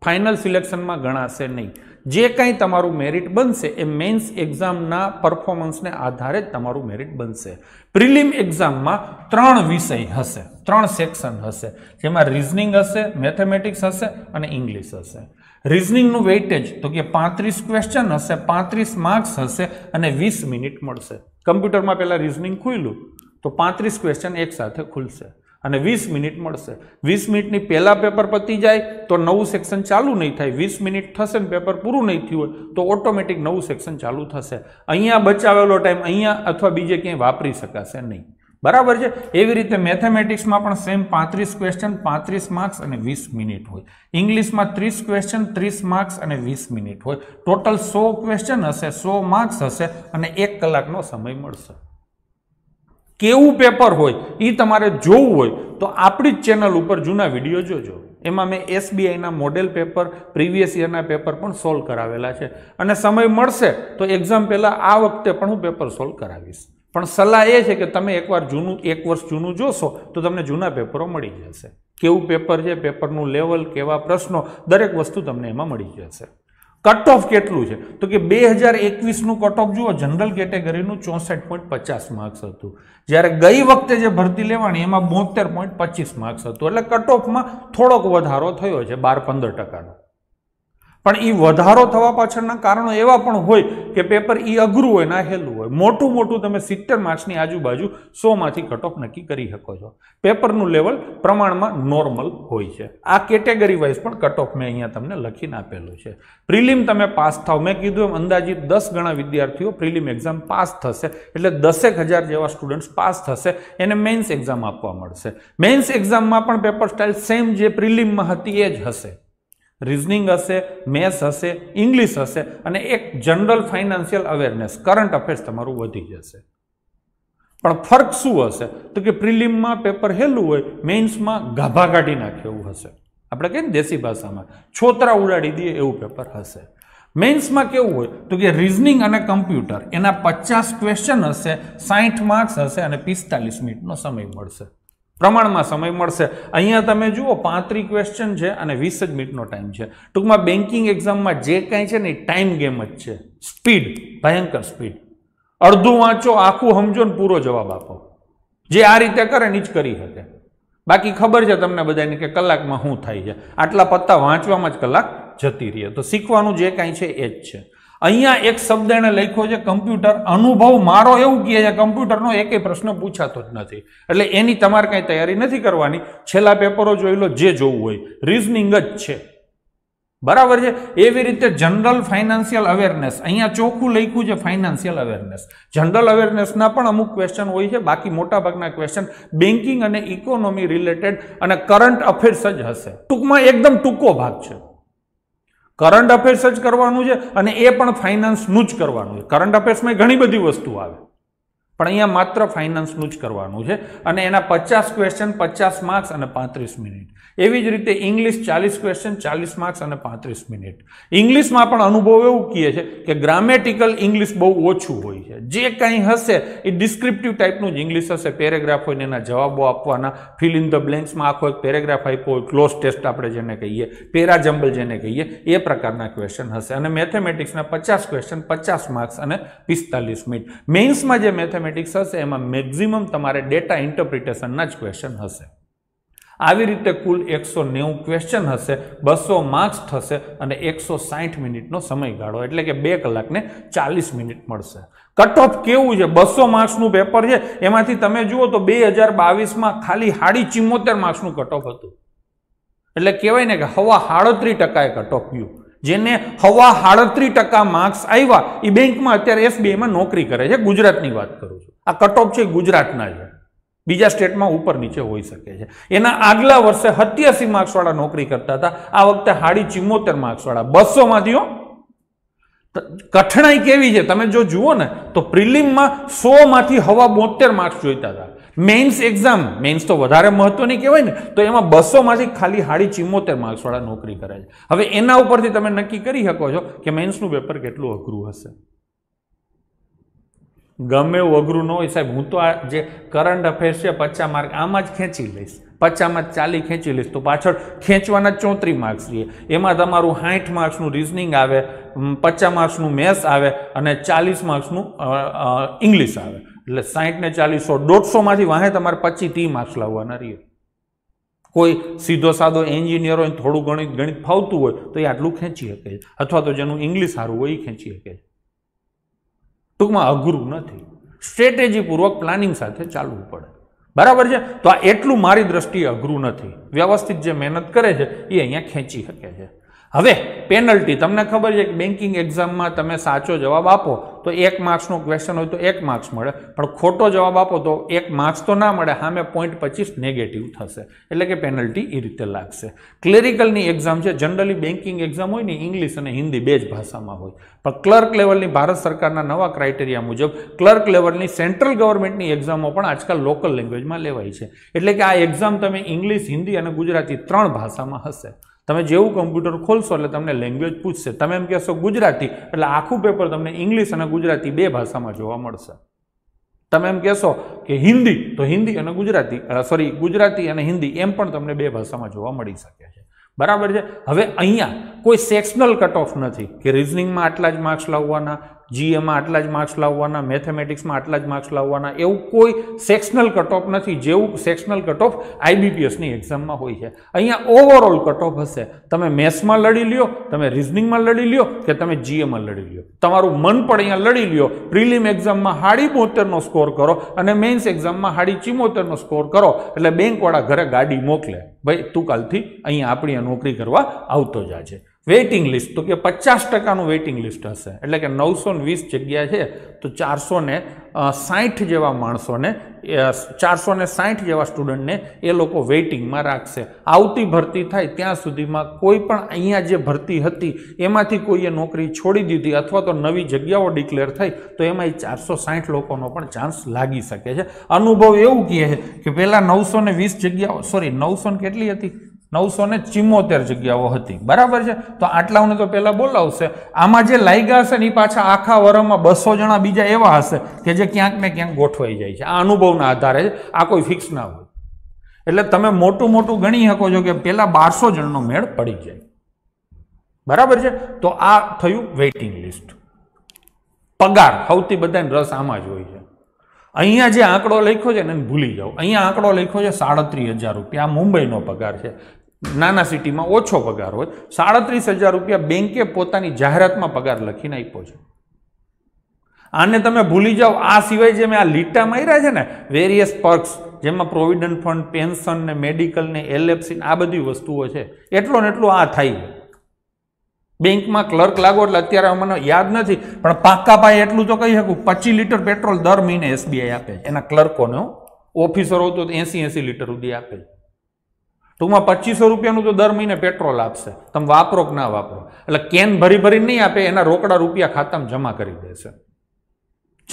ફાઇનલ સિલેક્શનમાં ગણાશે નહીં. જે કંઈ તમારું મેરિટ બનશે, એ મેન્સ એક્ઝામના પરફોર્મન્સને આધારે જ તમારું મેરિટ બનશે. પ્રિલિમ એક્ઝામમાં ત્રણ વિષય હશે, ત્રણ સેક્શન હશે. જેમાં રિઝનિંગ હશે મેથેમેટિક્સ હશે અને ઇંગ્લિશ હશે. રિઝનિંગનું વેઇટેજ તો કે પાંત્રીસ ક્વેશ્ચન હશે, પાંત્રીસ માર્ક્સ હશે અને વીસ મિનિટ મળશે. કમ્પ્યુટરમાં પહેલાં રિઝનિંગ ખુલ્યું, તો પાંત્રીસ ક્વેશ્ચન એક સાથે ખુલશે. અને વીસ મિનિટ મળશે. વીસ મિનિટની પહેલાં પેપર પતી જાય તો નવું સેક્શન ચાલુ નહીં થાય. વીસ મિનિટ થશે ને પેપર પૂરું નહીં થયું હોય તો ઓટોમેટિક નવું સેક્શન ચાલુ થશે. અહીંયા બચાવેલો ટાઈમ અહીંયા અથવા બીજે ક્યાંય વાપરી શકાશે નહીં. બરાબર છે? એવી રીતે મેથેમેટિક્સમાં પણ સેમ પાંત્રીસ ક્વેશ્ચન પાંત્રીસ માર્ક્સ અને વીસ મિનિટ હોય. ઇંગ્લિશમાં ત્રીસ ક્વેશ્ચન ત્રીસ માર્ક્સ અને વીસ મિનિટ હોય. ટોટલ સો ક્વેશ્ચન હશે, સો માર્ક્સ હશે અને એક કલાકનો સમય મળશે. કેવું પેપર હોય એ તમારે જોવું હોય, તો આપણી જ ચેનલ ઉપર જૂના વીડિયો જોજો. એમાં મેં એસબીઆઈના મોડેલ પેપર, પ્રીવિયસ યરના પેપર પણ સોલ્વ કરાવેલા છે. અને સમય મળશે તો એક્ઝામ પહેલાં આ વખતે પણ હું પેપર સોલ્વ કરાવીશ. પણ સલાહ એ છે કે તમે એકવાર જૂનું, એક વર્ષ જૂનું જોશો, તો તમને જૂના પેપરો મળી જશે. કેવું પેપર છે, પેપરનું લેવલ, કેવા પ્રશ્નો, દરેક વસ્તુ તમને એમાં મળી જશે. કટ ઓફ કેટલું છે? તો કે બે હજાર એકવીસનું કટ ઓફ જુઓ જનરલ કેટેગરીનું ચોસઠ પોઈન્ટ પચાસ માર્ક્સ હતું. જ્યારે ગઈ વખતે જે ભરતી લેવાની, એમાં બોતેર પોઈન્ટ પચીસ માર્ક્સ હતું. એટલે કટ ઓફમાં થોડોક વધારો થયો છે, બાર પંદર ટકાનો. પણ એ વધારો થવા પાછળના કારણો એવા પણ હોય કે પેપર એ અઘરું હોય ના હેલું હોય. મોટું મોટું તમે સિત્તેર માર્ક્સની આજુબાજુ સોમાંથી કટ નક્કી કરી શકો છો. પેપરનું લેવલ પ્રમાણમાં નોર્મલ હોય છે. આ કેટેગરી વાઇઝ પણ કટ ઓફ મેં અહીંયા તમને લખીને આપેલું છે. પ્રિલિમ તમે પાસ થાવ. મેં કીધું એમ અંદાજિત દસ ગણા વિદ્યાર્થીઓ પ્રિલિમ એક્ઝામ પાસ થશે. એટલે દસેક હજાર જેવા સ્ટુડન્ટ્સ પાસ થશે. એને મેઇન્સ એક્ઝામ આપવા મળશે. મેઇન્સ એક્ઝામમાં પણ પેપર સ્ટાઇલ સેમ જે પ્રિલિમમાં હતી એ જ હશે. રિઝનિંગ હશે મેથ્સ હશે ઇંગ્લિશ હશે અને એક general financial awareness current affairs તમારું વધી જશે. પણ ફરક શું હશે? તો કે પ્રિલિમમાં પેપર હેલું હોય, મેઇન્સમાં ગાભા કાઢી નાખે એવું હશે. આપણે કહીએ ને દેશી ભાષામાં, છોતરા ઉડાડી દઈએ એવું પેપર હશે. મેઇન્સમાં કેવું હોય? તો કે રિઝનિંગ અને કમ્પ્યુટર એના પચાસ ક્વેશ્ચન હશે સાઠ માર્ક્સ હશે અને પિસ્તાલીસ મિનિટનો સમય મળશે. પ્રમાણમાં સમય મળશે. અહીંયા તમે જુઓ, પાંત્રી ક્વેશ્ચન છે અને વીસ જ મિનિટનો ટાઈમ છે. ટૂંકમાં બેન્કિંગ એક્ઝામમાં જે કાંઈ છે ને એ ટાઈમ ગેમ જ છે. સ્પીડ ભયંકર સ્પીડ અડધું વાંચો, આખું સમજો ને પૂરો જવાબ આપો. જે આ રીતે કરે ને જ કરી શકે. બાકી ખબર છે તમને બધાને કે કલાકમાં શું થાય છે? આટલા પત્તા વાંચવામાં જ કલાક જતી રહે. તો શીખવાનું જે કાંઈ છે એ જ છે. અહીંયા એક શબ્દ એણે લખ્યો છે, કમ્પ્યુટર અનુભવ મારો એવું કહે છે. કમ્પ્યુટરનો એકેય પ્રશ્ન પૂછાતો જ નથી. એટલે એની તમારે કાંઈ તૈયારી નથી કરવાની. છેલ્લા પેપરો જોઈ લો, જે જોવું હોય. રિઝનિંગ જ છે. બરાબર છે? એવી રીતે જનરલ ફાઇનાન્શિયલ અવેરનેસ અહીંયા ચોખ્ખું લખ્યું છે ફાઇનાન્શિયલ અવેરનેસ જનરલ અવેરનેસના પણ અમુક ક્વેશ્ચન હોય છે, બાકી મોટાભાગના ક્વેશ્ચન બેન્કિંગ અને ઇકોનોમી રિલેટેડ અને કરંટ અફેર્સ જ હશે. ટૂંકમાં એકદમ ટૂંકો ભાગ છે. કરંટ અફેર્સ જ કરવાનું છે અને એ પણ ફાઇનાન્સનું જ કરવાનું છે. કરંટ અફેર્સમાં ઘણી બધી વસ્તુ આવે. પણ અહીંયા માત્ર ફાઇનાન્સનું જ કરવાનું છે. અને એના પચાસ ક્વેશ્ચન પચાસ માર્ક્સ અને પાંત્રીસ મિનિટ. એવી જ રીતે ઇંગ્લિશ ચાલીસ ક્વેશ્ચન ચાલીસ માર્ક્સ અને પાંત્રીસ મિનિટ. ઇંગ્લિશમાં પણ અનુભવ એવું કહે છે કે ગ્રામેટિકલ ઇંગ્લિશ બહુ ઓછું હોય છે. જે કંઈ હશે એ ડિસ્ક્રિપ્ટિવ ટાઈપનું જ ઇંગ્લિશ હશે. પેરેગ્રાફ હોય ને એના જવાબો આપવાના ફિલ ઇન ધ બ્લેન્ક્સમાં આખો એક પેરેગ્રાફ આપ્યો હોય ક્લોઝ ટેસ્ટ આપણે જેને કહીએ પેરા જમ્બલ જેને કહીએ, એ પ્રકારના ક્વેશ્ચન હશે. અને મેથેમેટિક્સના પચાસ ક્વેશ્ચન પચાસ માર્ક્સ અને પિસ્તાલીસ મિનિટ. મેઇન્સમાં જે મેથેમેટિક્સ હશે, એમાં મેક્ઝિમમ તમારે ડેટા ઇન્ટરપ્રિટેશનના જ ક્વેશ્ચન હશે. આવી રીતે કુલ એકસો નેવું ક્વેશ્ચન હશે, બસો માર્ક્સ થશે અને એકસો સાઠ મિનિટનો સમયગાળો, એટલે કે બે કલાકને ચાલીસ મિનિટ મળશે. કટ ઓફ કેવું છે? બસો માર્ક્સનું પેપર છે, એમાંથી તમે જુઓ તો બે હજાર બાવીસમાં ખાલી હાડી ચિમ્મોતેર માર્ક્સનું કટ ઓફ હતું. એટલે કહેવાય ને કે હવા સાડત્રીસ ટકાએ કટ ઓફ ગયું જેને હવા સાડત્રીસ ટકા માર્ક્સ આવ્યા એ બેંકમાં અત્યારે એસબીઆઈમાં નોકરી કરે છે. ગુજરાતની વાત કરું છું. આ કટ ઓફ છે ગુજરાતના છે. બીજા સ્ટેટમાં ઉપર નીચે હોઈ શકે છે. એના આગલા વર્ષે સત્યાસી માર્ક્સવાળા નોકરી કરતા હતા. આ વખતે હાડી ચિમ્મોતેર માર્ક્સવાળા બસોમાંથી હો. કઠણાઈ કેવી છે? તમે જો જુઓ ને, તો પ્રિલિમમાં સોમાંથી હવા બોતેર માર્ક્સ જોઈતા હતા. મેઇન્સ એક્ઝામ મેઇન્સ તો વધારે મહત્વની કહેવાય ને, તો એમાં બસોમાંથી ખાલી હાડી ચિમોતેર માર્ક્સવાળા નોકરી કરે છે. હવે એના ઉપરથી તમે નક્કી કરી શકો છો કે મેઇન્સનું પેપર કેટલું અઘરું હશે. ગમે એવું અઘરું ન હોય સાહેબ, હું તો આ જે કરંટ અફેર્સ છે, પચાસ માર્ક આમાં જ ખેંચી લઈશ. પચાસમાં ચાલી ખેંચી લઈશ, તો પાછળ ખેંચવાના ચોત્રીસ માર્ક્સ રહીએ એમાં તમારું સાઠ માર્ક્સનું રિઝનિંગ આવે, પચાસ માર્ક્સનું મેથ્સ આવે અને ચાલીસ માર્ક્સનું ઇંગ્લિશ આવે. એટલે સાઠ ને ચાલીસો દોઢસોમાંથી વાહે તમારે પચીસ ટી માર્ક્સ લાવવાના રહીએ કોઈ સીધો સાદો એન્જિનિયર હોય થોડું ગણિત ગણિત ફાવતું હોય, તો એ આટલું ખેંચી શકે. છે અથવા તો જેનું ઇંગ્લિશ સારું હોય, એ ખેંચી શકે. છે ટૂંકમાં અઘરું નથી. સ્ટ્રેટેજીપૂર્વક પ્લાનિંગ સાથે ચાલવું પડે. બરાબર છે? તો આ એટલું મારી દ્રષ્ટિએ અઘરું નથી. વ્યવસ્થિત જે મહેનત કરે છે, એ અહીંયા ખેંચી શકે છે. હવે પેનલ્ટી તમને ખબર છે કે બેન્કિંગ એક્ઝામમાં તમે સાચો જવાબ આપો, તો એક માર્ક્સનો ક્વેશ્ચન હોય તો એક માર્ક્સ મળે. પણ ખોટો જવાબ આપો તો એક માર્ક્સ તો ના મળે, સામે પોઈન્ટ પચીસ નેગેટિવ થશે. એટલે કે પેનલ્ટી એ રીતે લાગશે. ક્લેરિકલની એક્ઝામ છે જનરલી બેન્કિંગ એક્ઝામ હોય ને ઇંગ્લિશ અને હિન્દી બે જ ભાષામાં હોય. પણ ક્લર્ક લેવલની ભારત સરકારના નવા ક્રાઇટેરિયા મુજબ ક્લર્ક લેવલની સેન્ટ્રલ ગવર્મેન્ટની એક્ઝામો પણ આજકાલ લોકલ લેંગ્વેજમાં લેવાય છે. એટલે કે આ એક્ઝામ તમે ઇંગ્લિશ હિન્દી અને ગુજરાતી ત્રણ ભાષામાં હશે. તમે જેવું કમ્પ્યુટર ખોલશો એટલે તમને લેંગ્વેજ પૂછશે. તમે એમ કહેશો ગુજરાતી, એટલે આખું પેપર તમને ઇંગ્લિશ અને ગુજરાતી બે ભાષામાં જોવા મળશે. તમે એમ કહેશો કે હિન્દી, તો હિન્દી અને ગુજરાતી સોરી ગુજરાતી અને હિન્દી એમ પણ તમને બે ભાષામાં જોવા મળી શકે છે. બરાબર છે? હવે અહીંયા કોઈ સેક્શનલ કટ ઓફ નથી કે રિઝનિંગમાં આટલા જ માર્ક્સ લાવવાના જીએમાં આટલા જ માર્ક્સ લાવવાના મેથેમેટિક્સમાં આટલા જ માર્ક્સ લાવવાના, એવું કોઈ સેક્શનલ કટઓફ નથી, જેવું સેક્શનલ કટ ઓફ આઈબીપીએસની એક્ઝામમાં હોય છે. અહીંયા ઓવરઓલ કટઓફ હશે. તમે મેથ્સમાં લડી લ્યો, તમે રિઝનિંગમાં લડી લ્યો કે તમે જીએમાં લડી લ્યો. તમારું મન પણ અહીંયા લડી લ્યો. પ્રિલિમ એક્ઝામમાં હાડી બોતેરનો સ્કોર કરો અને મેન્સ એક્ઝામમાં હાડી ચિમોતેરનો સ્કોર કરો. એટલે બેંકવાળા ઘરે ગાડી મોકલે. ભાઈ, તું કાલથી અહીંયા આપણી નોકરી કરવા આવતો જાજે. Waiting list. તો કે પચાસ ટકાનું વેઇટિંગ લિસ્ટ હશે. એટલે કે નવસો વીસ જગ્યા છે, તો ચારસો ને સાઠ જેવા માણસોને ચારસો ને સાઠ જેવા સ્ટુડન્ટને એ લોકો વેઇટિંગમાં રાખશે. આવતી ભરતી થાય ત્યાં સુધીમાં કોઈ પણ અહીંયા જે ભરતી હતી, એમાંથી કોઈએ નોકરી છોડી દીધી અથવા તો નવી જગ્યાઓ ડિક્લેર થઈ, તો એમાં એ ચારસો સાઠ લોકોનો પણ ચાન્સ લાગી શકે છે. અનુભવ એવું કહે છે કે પહેલાં નવસો ને વીસ જગ્યાઓ, સોરી, નવસો ને કેટલી હતી? નવસો ને ચિમ્મોતેર જગ્યાઓ હતી. બરાબર છે? તો આટલાઓને તો પહેલાં બોલાવશે. આમાં જે લાગ્યા હશે ને એ પાછા આખા વરમાં બસો જણા બીજા એવા હશે કે જે ક્યાંક ને ક્યાંક ગોઠવાઈ જાય છે. આ અનુભવના આધારે આ કોઈ ફિક્સ ના હોય. એટલે તમે મોટું મોટું ગણી શકો છો કે પહેલાં બારસો જણનો મેળ પડી જાય. બરાબર છે? તો આ થયું વેઇટિંગ લિસ્ટ પગાર. સૌથી બધાને રસ આમાં જ હોય છે. અહીંયા જે આંકડો લખ્યો છે ને ભૂલી જાઓ. અહીંયા આંકડો લખ્યો છે સાડત્રીસ હજાર રૂપિયા. મુંબઈનો પગાર છે. નાના સિટીમાં ઓછો પગાર હોય. સાડત્રીસ હજાર રૂપિયા બેંકે પોતાની જાહેરાતમાં પગાર લખીને આપ્યો છે. આને તમે ભૂલી જાઓ. આ સિવાય જે મેં આ લીટા માર્યા છે ને વેરિયસ પર્ક્સ જેમાં પ્રોવિડન્ટ ફંડ પેન્શન ને મેડિકલ ને એલએફસી આ બધી વસ્તુઓ છે. એટલો ને એટલું આ થાય. બેંકમાં ક્લર્ક લાગો એટલે અત્યારે મને યાદ નથી, પણ પાક્કા પાય એટલું તો કહી શકું, પચીસ લીટર પેટ્રોલ દર મહિને એસબીઆઈ આપે. એના ક્લર્કોને ઓફિસરો તો એસી એસી લીટર સુધી આપે. ટૂંકમાં પચીસો રૂપિયાનું તો દર મહિને પેટ્રોલ આપશે. તમે વાપરો કે ના વાપરો. એટલે કેન ભરી ભરી નહીં આપે, એના રોકડા રૂપિયા ખાતામાં જમા કરી દેશે.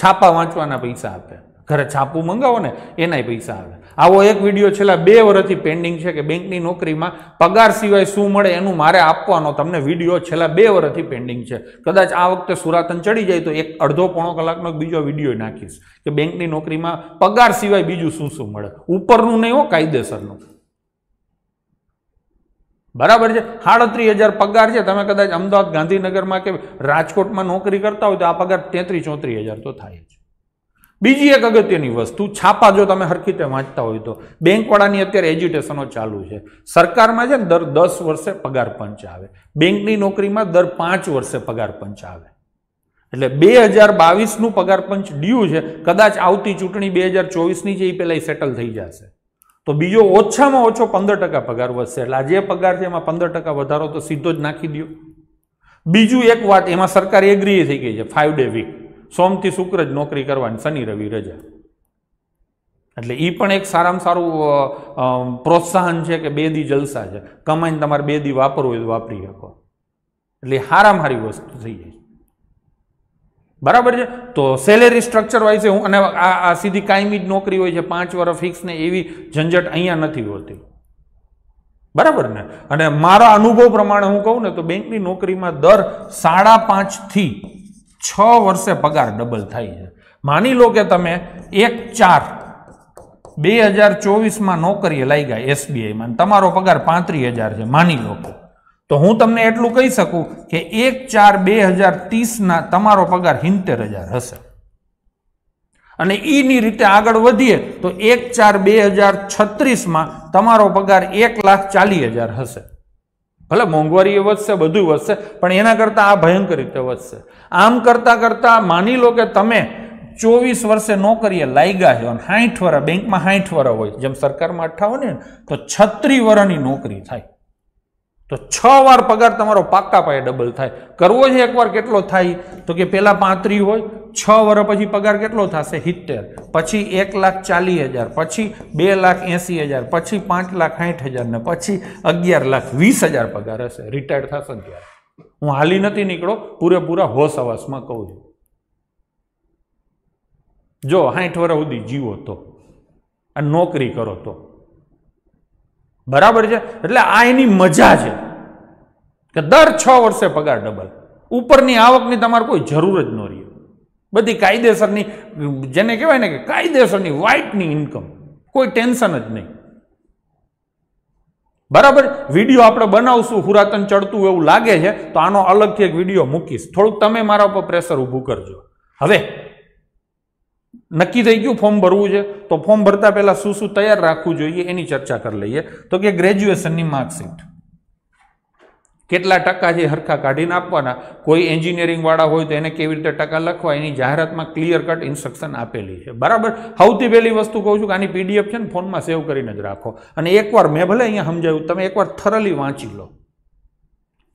છાપા વાંચવાના પૈસા આપે. ઘરે છાપું મંગાવો ને, એનાય પૈસા આવે. આવો એક વીડિયો છેલ્લા બે વર્ષથી પેન્ડિંગ છે કે બેંકની નોકરીમાં પગાર સિવાય શું મળે એનું મારે આપવાનો તમને વીડિયો છેલ્લા બે વર્ષથી પેન્ડિંગ છે. કદાચ આ વખતે સુરાતન ચડી જાય તો એક અડધો પોણો કલાકનો બીજો વીડિયો નાખીશ કે બેંકની નોકરીમાં પગાર સિવાય બીજું શું શું મળે. ઉપરનું નહીં હો, કાયદેસરનું. બરાબર છે? સાડત્રીસ હજાર પગાર છે. તમે કદાચ અમદાવાદ ગાંધીનગરમાં કે રાજકોટમાં નોકરી કરતા હોય તો આ પગાર તેત્રીસ ચોત્રીસ હજાર તો થાય જ. બીજી એક અગત્યની વસ્તુ, છાપા જો તમે હરખી રીતે વાંચતા હોય તો, બેંકવાળાની અત્યારે એજ્યુટેશનો ચાલુ છે. સરકારમાં છે ને દર દસ વર્ષે પગાર પંચ આવે બેંકની નોકરીમાં દર પાંચ વર્ષે પગાર પંચ આવે એટલે બે હજાર બાવીસનું પગાર પંચ ડ્યુ છે, કદાચ આવતી ચૂંટણી બે હજાર ચોવીસની છે, એ પહેલાં સેટલ થઈ જશે. તો બીજો ઓછામાં ઓછો પંદર ટકા પગાર વધશે. એટલે આ જે પગાર છે, એમાં પંદર ટકા વધારો તો સીધો જ નાખી દો બીજું એક વાત, એમાં સરકાર એગ્રી થઈ ગઈ છે ફાઇવ ડે વીક સોમથી શુક્ર જ નોકરી કરવાની, શનિ, રવિ, રજા. એટલે એ પણ એક સારામાં સારું પ્રોત્સાહન છે કે બે દી જલસા છે. કમાઈને તમારે બે દી વાપરવું હોય તો વાપરી શકો. એટલે હારામાં હારી વસ્તુ થઈ જાય. બરાબર છે? તો સેલેરી સ્ટ્રક્ચર વાઇઝ હું, અને આ સીધી કાયમી જ નોકરી હોય છે, પાંચ વર્ષ ફિક્સ ને એવી ઝંઝટ અહીંયા નથી હોતી. બરાબર ને? અને મારા અનુભવ પ્રમાણે હું કહું ને, તો બેંકની નોકરીમાં દર સાડા પાંચથી છ વર્ષે પગાર ડબલ થાય છે. માની લો કે તમે એક ચાર બે હજાર ચોવીસમાં નોકરીએ લાગ્યા એસબીઆઈમાં તમારો પગાર પાંત્રીસ હજાર છે, માની લો. તો હું તમને એટલું કહી શકું કે એક ચાર બે હજાર ત્રીસના તમારો પગાર સિત્તેર હજાર હશે. અને ઈની રીતે આગળ વધીએ તો એક ચાર બે હજાર છત્રીસમાં તમારો પગાર એક લાખ ચાલીસ હજાર હશે. ભલે મોંઘવારી વધશે બધું વધશે, પણ એના કરતાં આ ભયંકર રીતે વધશે. આમ કરતાં કરતાં માની લો કે તમે ચોવીસ વર્ષે નોકરીએ લાગ્યા છો અને સાઠ વર્ષ બેંકમાં સાઠ વર્ષ હોય, જેમ સરકારમાં અઠ્ઠાવન ને, તો છત્રી વર્ષની નોકરી થાય. તો છ વાર પગાર તમારો પાક્કા પાયે ડબલ થાય. કરવો છે એકવાર કેટલો થાય? તો કે પહેલાં પાંત્રી હોય, છ વર્ષ પછી પગાર કેટલો થશે? સિત્તેર. પછી એક લાખ ચાલીસ હજાર. પછી બે લાખ એંસી હજાર. પછી પાંચ લાખ સાઠ હજાર ને પછી અગિયાર લાખ વીસ હજાર પગાર હશે. રિટાયર્ડ થશે ત્યારે. હું હાલી નથી નીકળો, પૂરેપૂરા હોશ અવાસમાં કહું છું. જો સાઠ વર્ષ સુધી જીવો તો. અને નોકરી કરો તો. બરાબર છે? એટલે આ એની મજા છે કે દર છ વર્ષે પગાર ડબલ ઉપરની આવકની તમારે કોઈ જરૂર જ ન રહી. બધી કાયદેસરની, જેને કહેવાય ને કે કાયદેસરની વ્હાઇટની ઇન્કમ કોઈ ટેન્શન જ નહીં. બરાબર? વીડિયો આપણે બનાવશું, પુરાતન ચડતું એવું લાગે છે, તો આનો અલગથી એક વીડિયો મૂકીશ. થોડુંક તમે મારા ઉપર પ્રેશર ઊભું કરજો. હવે નક્કી થઈ ગયું, ફોર્મ ભરવું છે. તો ફોર્મ ભરતા પહેલાં શું શું તૈયાર રાખવું જોઈએ એની ચર્ચા કરી લઈએ. તો કે ગ્રેજ્યુએશનની માર્કશીટ. કેટલા ટકા છે હરખા કાઢીને આપવાના. કોઈ એન્જિનિયરિંગવાળા હોય તો એને કેવી રીતે ટકા લખવા, એની જાહેરાતમાં ક્લિયર કટ ઇન્સ્ટ્રક્શન આપેલી છે. બરાબર? સૌથી પહેલી વસ્તુ કહું છું કે આની પીડીએફ છે ને ફોનમાં સેવ કરીને જ રાખો. અને એકવાર મેં ભલે અહીંયા સમજાવ્યું, તમે એકવાર થરલી વાંચી લો.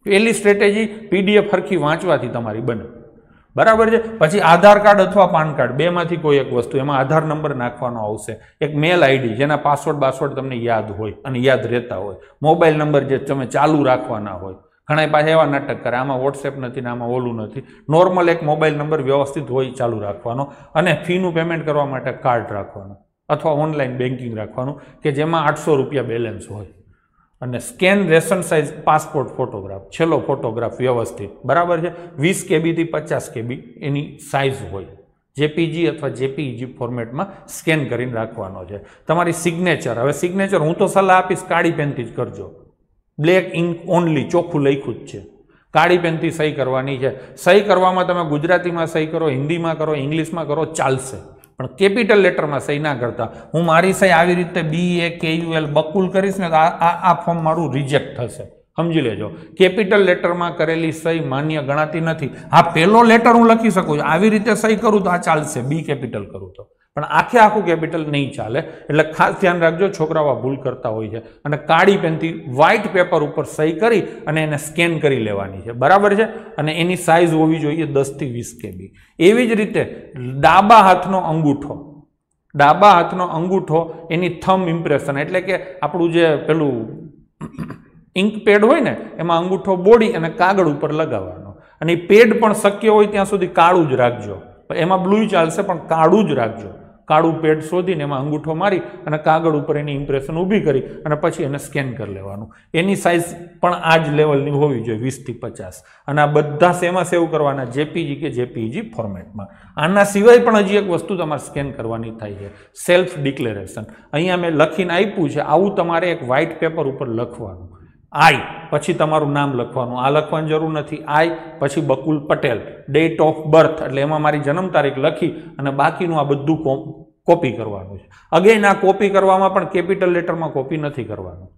પહેલી સ્ટ્રેટેજી પીડીએફ હરખી વાંચવાથી તમારી બને. બરાબર છે? પછી આધાર કાર્ડ અથવા પાન કાર્ડ, બેમાંથી કોઈ એક વસ્તુ, એમાં આધાર નંબર નાખવાનો આવશે. એક મેલ આઈડી, જેના પાસવર્ડ બાસવર્ડ તમને યાદ હોય અને યાદ રહેતા હોય. મોબાઈલ નંબર જે તમે ચાલુ રાખવાના હોય. ઘણા પાસે એવા નાટક કરે, આમાં વોટ્સએપ નથી ને આમાં ઓલું નથી. નોર્મલ એક મોબાઈલ નંબર વ્યવસ્થિત હોય ચાલુ રાખવાનો અને ફીનું પેમેન્ટ કરવા માટે કાર્ડ રાખવાનું અથવા ઓનલાઈન બેન્કિંગ રાખવાનું કે જેમાં આઠસો રૂપિયા બેલેન્સ હોય. અને scan ration size passport photograph, છેલ્લો ફોટોગ્રાફ વ્યવસ્થિત. બરાબર છે? વીસ કેબીથી પચાસ કેબી એની સાઇઝ હોય. જેપીજી અથવા જેપીજી ફોર્મેટમાં સ્કેન કરીને રાખવાનો છે. તમારી સિગ્નેચર, હવે સિગ્નેચર હું તો સલાહ આપીશ, કાળી પેનથી જ કરજો. બ્લેક ઇન્ક ઓનલી, ચોખ્ખું લખ્યું જ છે. કાળી પેનથી સહી કરવાની છે. સહી કરવામાં તમે ગુજરાતીમાં સહી કરો, હિન્દીમાં કરો, ઇંગ્લિશમાં કરો, ચાલશે. પણ કેપિટલ લેટરમાં સહી ના કરતા. હું મારી સહી આવી રીતે બી એ કે એલ બકુલ કરીશ ને તો આ આ ફોર્મ મારું રિજેક્ટ થશે. સમજી લેજો. કેપિટલ લેટરમાં કરેલી સહી માન્ય ગણાતી નથી. હા, પહેલો લેટર હું લખી શકું છું. આવી રીતે સહી કરું તો આ ચાલશે. બી કેપિટલ કરું તો. પણ આખે આખું કેપિટલ નહીં ચાલે. એટલે ખાસ ધ્યાન રાખજો, છોકરાઓ ભૂલ કરતા હોય છે. અને કાળી પેનથી વ્હાઇટ પેપર ઉપર સહી કરી અને એને સ્કેન કરી લેવાની છે. બરાબર છે? અને એની સાઇઝ હોવી જોઈએ દસથી વીસ કેબી. એવી જ રીતે ડાબા હાથનો અંગૂઠો. ડાબા હાથનો અંગૂઠો એની થમ ઇમ્પ્રેશન એટલે કે આપણું જે પેલું ઇન્ક પેડ હોય ને, એમાં અંગૂઠો બોડી અને કાગળ ઉપર લગાવવાનો. અને એ પેડ પણ શક્ય હોય ત્યાં સુધી કાળું જ રાખજો. એમાં બ્લુ ચાલશે, પણ કાળું જ રાખજો. કાળું પેડ શોધીને એમાં અંગૂઠો મારી અને કાગળ ઉપર એની ઇમ્પ્રેશન ઊભી કરી અને પછી એને સ્કેન કરી લેવાનું. એની સાઇઝ પણ આ જ લેવલની હોવી જોઈએ વીસથી પચાસ. અને આ બધા શેમાં સેવ કરવાના? જેપીજી કે જેપીજી ફોર્મેટમાં આના સિવાય પણ હજી એક વસ્તુ તમારે સ્કેન કરવાની થાય છે. સેલ્ફ ડિક્લેરેશન અહીંયા મેં લખીને આપ્યું છે, આવું તમારે એક વ્હાઇટ પેપર ઉપર લખવાનું. આઈ, પછી તમારું નામ લખવાનું. આ લખવાની જરૂર નથી. આઈ, પછી Bakul Patel. Date of birth એટલે એમાં મારી જન્મ તારીખ લખી અને બાકીનું આ બધું કોપી કરવાનું છે. અગેન આ કોપી કરવામાં પણ કેપિટલ લેટરમાં કોપી નથી કરવાનું.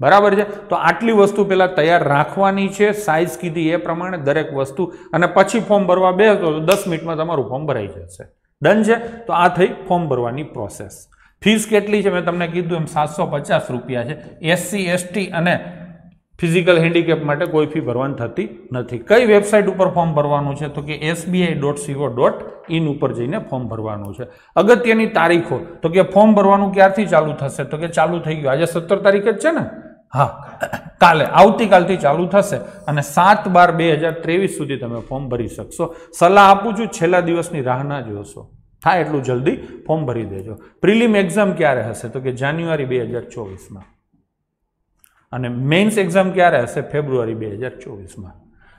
બરાબર છે? તો આટલી વસ્તુ પહેલાં તૈયાર રાખવાની છે. સાઇઝ કીધી એ પ્રમાણે દરેક વસ્તુ. અને પછી ફોર્મ ભરવા બે, તો દસ મિનિટમાં તમારું ફોર્મ ભરાઈ જશે. ડન છે? તો આ થઈ ફોર્મ ભરવાની પ્રોસેસ ફીસ કેટલી છે? મેં તમને કીધું એમ સાતસો પચાસ રૂપિયા છે. એસસી એસટી અને ફિઝિકલ હેન્ડીકેપ માટે કોઈ ફી ભરવાની થતી નથી. કઈ વેબસાઇટ ઉપર ફોર્મ ભરવાનું છે? તો કે SBI dot co dot in ઉપર જઈને ફોર્મ ભરવાનું છે. અગત્યની તારીખો. તો કે ફોર્મ ભરવાનું ક્યારથી ચાલુ થશે? તો કે ચાલુ થઈ ગયું. આજે સત્તર તારીખ જ છે ને? હા. કાલે, આવતીકાલથી ચાલુ થશે અને સાત બાર બે હજાર ત્રેવીસ સુધી તમે ફોર્મ ભરી શકશો. સલાહ આપું છું, છેલ્લા દિવસની રાહ ના જોશો. થાય એટલું જલ્દી, ફોર્મ ભરી દેજો. પ્રિલિમ એક્ઝામ ક્યારે હશે? તો કે જાન્યુઆરી બે હજાર ચોવીસમાં. અને મેઇન્સ એક્ઝામ ક્યારે હશે? ફેબ્રુઆરી બે હજાર ચોવીસમાં.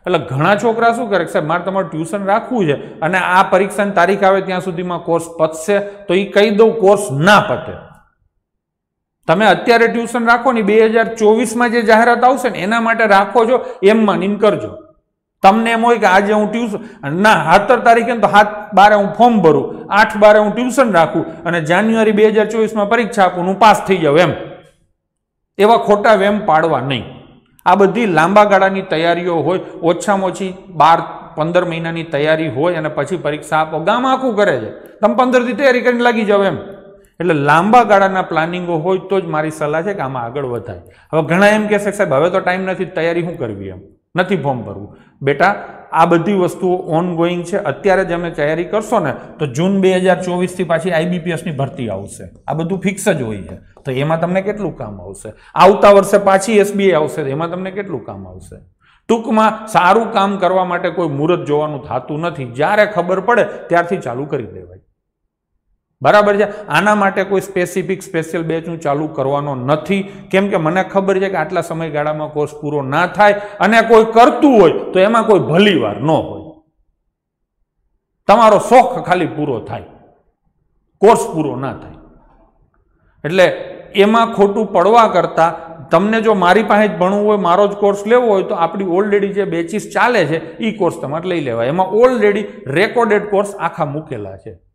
એટલે ઘણા છોકરા શું કરે સાહેબ, મારે તમારું ટ્યુશન રાખવું છે અને આ પરીક્ષાની તારીખ આવે ત્યાં સુધીમાં કોર્સ પતશે, તો એ કહી દઉં કોર્સ ના પતે. તમે અત્યારે ટ્યુશન રાખો ને બે હજાર ચોવીસમાં જે જાહેરાત આવશે ને એના માટે રાખો છો, એમ માનીને કરજો. તમને એમ હોય કે આજે હું ટ્યુશન ના સત્તર તારીખે તો હાથ બારે હું ફોર્મ ભરું. આઠ બારે હું ટ્યુશન રાખું અને જાન્યુઆરી બે હજાર ચોવીસમાં પરીક્ષા આપું હું પાસ થઈ જાઉં એમ. એવા ખોટા વેમ પાડવા નહીં. આ બધી લાંબા ગાળાની તૈયારીઓ હોય, ઓછામાં ઓછી બાર, પંદર મહિનાની તૈયારી હોય અને પછી પરીક્ષા આપો. ગામ આખું કરે છે. તમે પંદરથી તૈયારી કરીને લાગી જાઓ એમ. એટલે લાંબા ગાળાના પ્લાનિંગો હોય તો જ મારી સલાહ છે કે આમાં આગળ વધાય. હવે ઘણા એમ કહેશે સાહેબ, હવે તો ટાઈમ નથી, તૈયારી શું કરવી એમ? નથી ફોર્મ ભરવું. બેટા, આ બધી વસ્તુઓ ઓન ગોઈંગ છે. અત્યારે જ અમે તૈયારી કરશો ને, તો જૂન બે હજાર ચોવીસથી પાછી આઈબીપીએસની ભરતી આવશે. આ બધું ફિક્સ જ હોય છે. તો એમાં તમને કેટલું કામ આવશે? આવતા વર્ષે પાછી એસબીઆઈ આવશે એમાં તમને કેટલું કામ આવશે? ટૂંકમાં સારું કામ કરવા માટે કોઈ મુહૂર્ત જોવાનું થતું નથી. જ્યારે ખબર પડે, ત્યારથી ચાલુ કરી દેવાય. બરાબર છે? આના માટે કોઈ સ્પેસિફિક સ્પેશિયલ બેચ હું ચાલુ કરવાનો નથી. કેમ કે મને ખબર છે કે આટલા સમયગાળામાં કોર્સ પૂરો ના થાય અને કોઈ કરતું હોય તો એમાં કોઈ ભલીવાર ન હોય. તમારો શોખ ખાલી પૂરો થાય. કોર્સ પૂરો ના થાય. એટલે એમાં ખોટું પડવા કરતાં તમને જો મારી પાસે જ ભણવું હોય, મારો જ કોર્સ લેવો હોય, તો આપણી ઓલરેડી જે બેચીસ ચાલે છે એ કોર્સ તમારે લઈ લેવાય. એમાં ઓલરેડી રેકોર્ડેડ કોર્સ આખા મૂકેલા છે.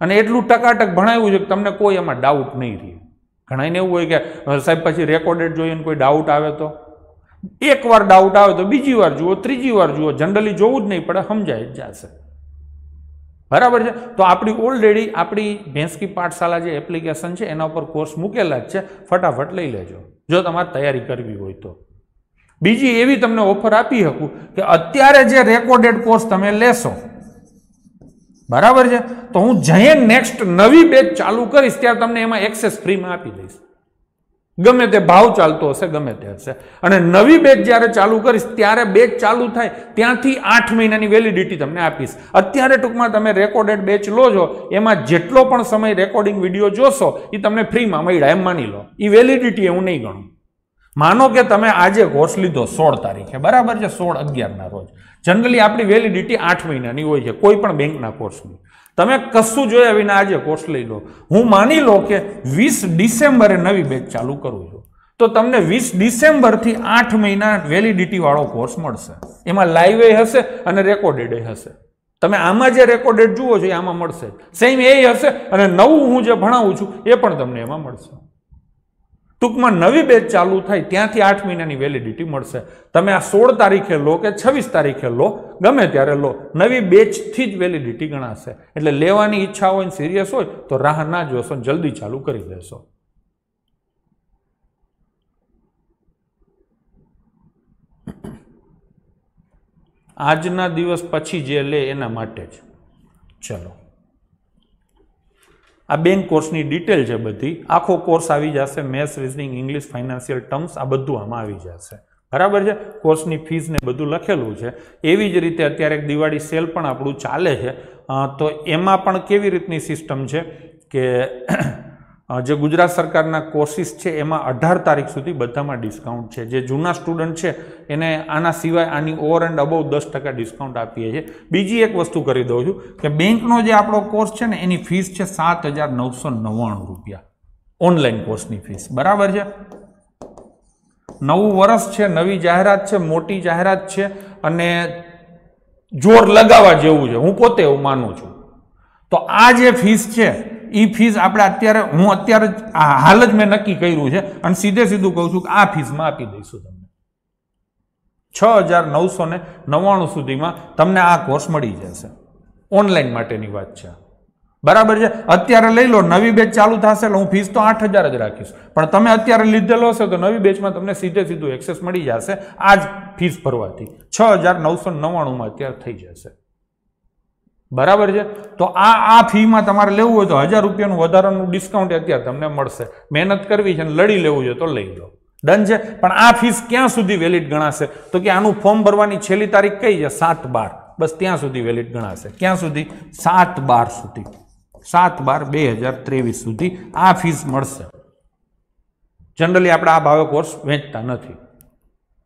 અને એટલું ટકાટક ભણાવ્યું છે કે તમને કોઈ એમાં ડાઉટ નહીં રહે. ઘણાને એવું હોય કે સાહેબ, પછી રેકોર્ડેડ જોઈએ કોઈ ડાઉટ આવે તો? એકવાર ડાઉટ આવે તો બીજી વાર જુઓ, ત્રીજી વાર જુઓ જનરલી જોવું જ નહીં પડે, સમજાય જ જશે. બરાબર છે? તો આપણી ઓલરેડી આપણી ભેંસકી પાઠશાલા જે એપ્લિકેશન છે, એના ઉપર કોર્સ મૂકેલા જ છે. ફટાફટ લઈ લેજો. જો તમારે તૈયારી કરવી હોય તો. બીજી એવી તમને ઓફર આપી શકું કે અત્યારે જે રેકોર્ડેડ કોર્સ તમે લેશો બરાબર છે? તો હું જઈએ નેક્સ્ટ નવી બેચ ચાલુ કરીશ, ત્યારે તમને એમાં એક્સેસ ફ્રીમાં આપી દઈશ. ગમે તે ભાવ ચાલતો હશે, ગમે તે હશે. અને નવી બેચ જ્યારે ચાલુ કરીશ, ત્યારે બેચ ચાલુ થાય, ત્યાંથી આઠ મહિનાની વેલિડિટી તમને આપીશ. અત્યારે ટૂંકમાં તમે રેકોર્ડેડ બેચ લો છો, એમાં જેટલો પણ સમય રેકોર્ડિંગ વીડિયો જોશો એ તમને ફ્રીમાં મળ્યા, એમ માની લો. એ વેલિડિટી હું નહીં ગણું. માનો કે તમે આજે કોર્સ લીધો સોળ તારીખે, બરાબર છે? સોળ અગિયારના રોજ. જનરલી આપણી વેલિડિટી આઠ મહિનાની હોય છે, કોઈ પણ બેંકના કોર્સની. તમે કશું જોયા વિના આજે કોર્સ લઈ લો. હું માની લો કે વીસ ડિસેમ્બરે નવી બેચ ચાલુ કરું છું. તો તમને વીસ ડિસેમ્બરથી આઠ મહિના વેલિડિટીવાળો કોર્સ મળશે. એમાં લાઈવ હશે અને રેકોર્ડેડ હશે. તમે આમાં જે રેકોર્ડેડ જુઓ છો એ આમાં મળશે. સેમ એ હશે અને નવું હું જે ભણાવું છું એ પણ તમને એમાં મળશે. ટૂંકમાં નવી બેચ ચાલુ થાય ત્યાંથી આઠ મહિનાની વેલિડિટી મળશે. તમે આ સોળ તારીખે લો કે છવ્વીસ તારીખે લો, ગમે ત્યારે લો, નવી બેચથી જ વેલિડિટી ગણાશે. એટલે લેવાની ઈચ્છા હોય ને સિરિયસ હોય, તો રાહ ના જોશો જલ્દી ચાલુ કરી દેશો. આજના દિવસ પછી જે લે એના માટે જ. ચલો. આ બેંક કોર્સની ડિટેલ છે બધી. આખો કોર્સ આવી જશે, maths, reasoning, English, financial terms, આ બધું આમાં આવી જશે. બરાબર છે? કોર્સની ફીસ ને બધું લખેલું છે. એવી જ રીતે અત્યારે દિવાળી સેલ પણ આપણું ચાલે છે. તો એમાં પણ કેવી રીતની સિસ્ટમ છે કે જે ગુજરાત સરકારના કોર્સિસ છે, એમાં અઢાર તારીખ સુધી બધામાં ડિસ્કાઉન્ટ છે. જે જૂના સ્ટુડન્ટ છે, એને આના સિવાય આની ઓવર એન્ડ અબવ દસ ટકા ડિસ્કાઉન્ટ આપીએ છીએ. બીજી એક વસ્તુ કરી દઉં છું કે બેંકનો જે આપણો કોર્સ છે ને, એની ફીસ છે સાત હજાર નવસો નવ્વાણું રૂપિયા. ઓનલાઈન કોર્સની ફીસ બરાબર છે? નવું વર્ષ છે, નવી જાહેરાત છે, મોટી જાહેરાત છે, અને જોર લગાવવા જેવું છે. હું પોતે એવું માનું છું. તો આ જે ફીસ છે એ ફીસ આપણે અત્યારે, હું અત્યારે હાલ જ મેં નક્કી કર્યું છે અને સીધે સીધું કહું છું કે આ ફીસમાં આપી દઈશું તમને. છ હજાર નવસો ને નવ્વાણું સુધીમાં તમને આ કોર્સ મળી જશે. ઓનલાઈન માટેની વાત છે. બરાબર છે? અત્યારે લઈ લો, નવી બેચ ચાલુ થશે એટલે હું ફીસ તો આઠ હજાર જ રાખીશ. પણ તમે અત્યારે લીધેલો હશે તો નવી બેચમાં તમને સીધે સીધું એક્સેસ મળી જશે. આ જ ફીસ ભરવાથી. છ હજાર નવસો નવ્વાણુંમાં અત્યારે થઈ જશે. બરાબર છે? તો આ આ ફીમાં તમારે લેવું હોય તો હજાર રૂપિયાનું વધારાનું ડિસ્કાઉન્ટ અત્યારે તમને મળશે. મહેનત કરવી છે અને લડી લેવું છે તો લઈ લો. ડન છે? પણ આ ફીસ ક્યાં સુધી વેલિડ ગણાશે? તો કે આનું ફોર્મ ભરવાની છેલ્લી તારીખ કઈ છે? સાત બાર. બસ ત્યાં સુધી વેલિડ ગણાશે. ક્યાં સુધી? સાત બાર સુધી. સાત બાર બે હજાર ત્રેવીસ સુધી આ ફીસ મળશે. જનરલી આપણે આ ભાવે કોર્સ વેચતા નથી.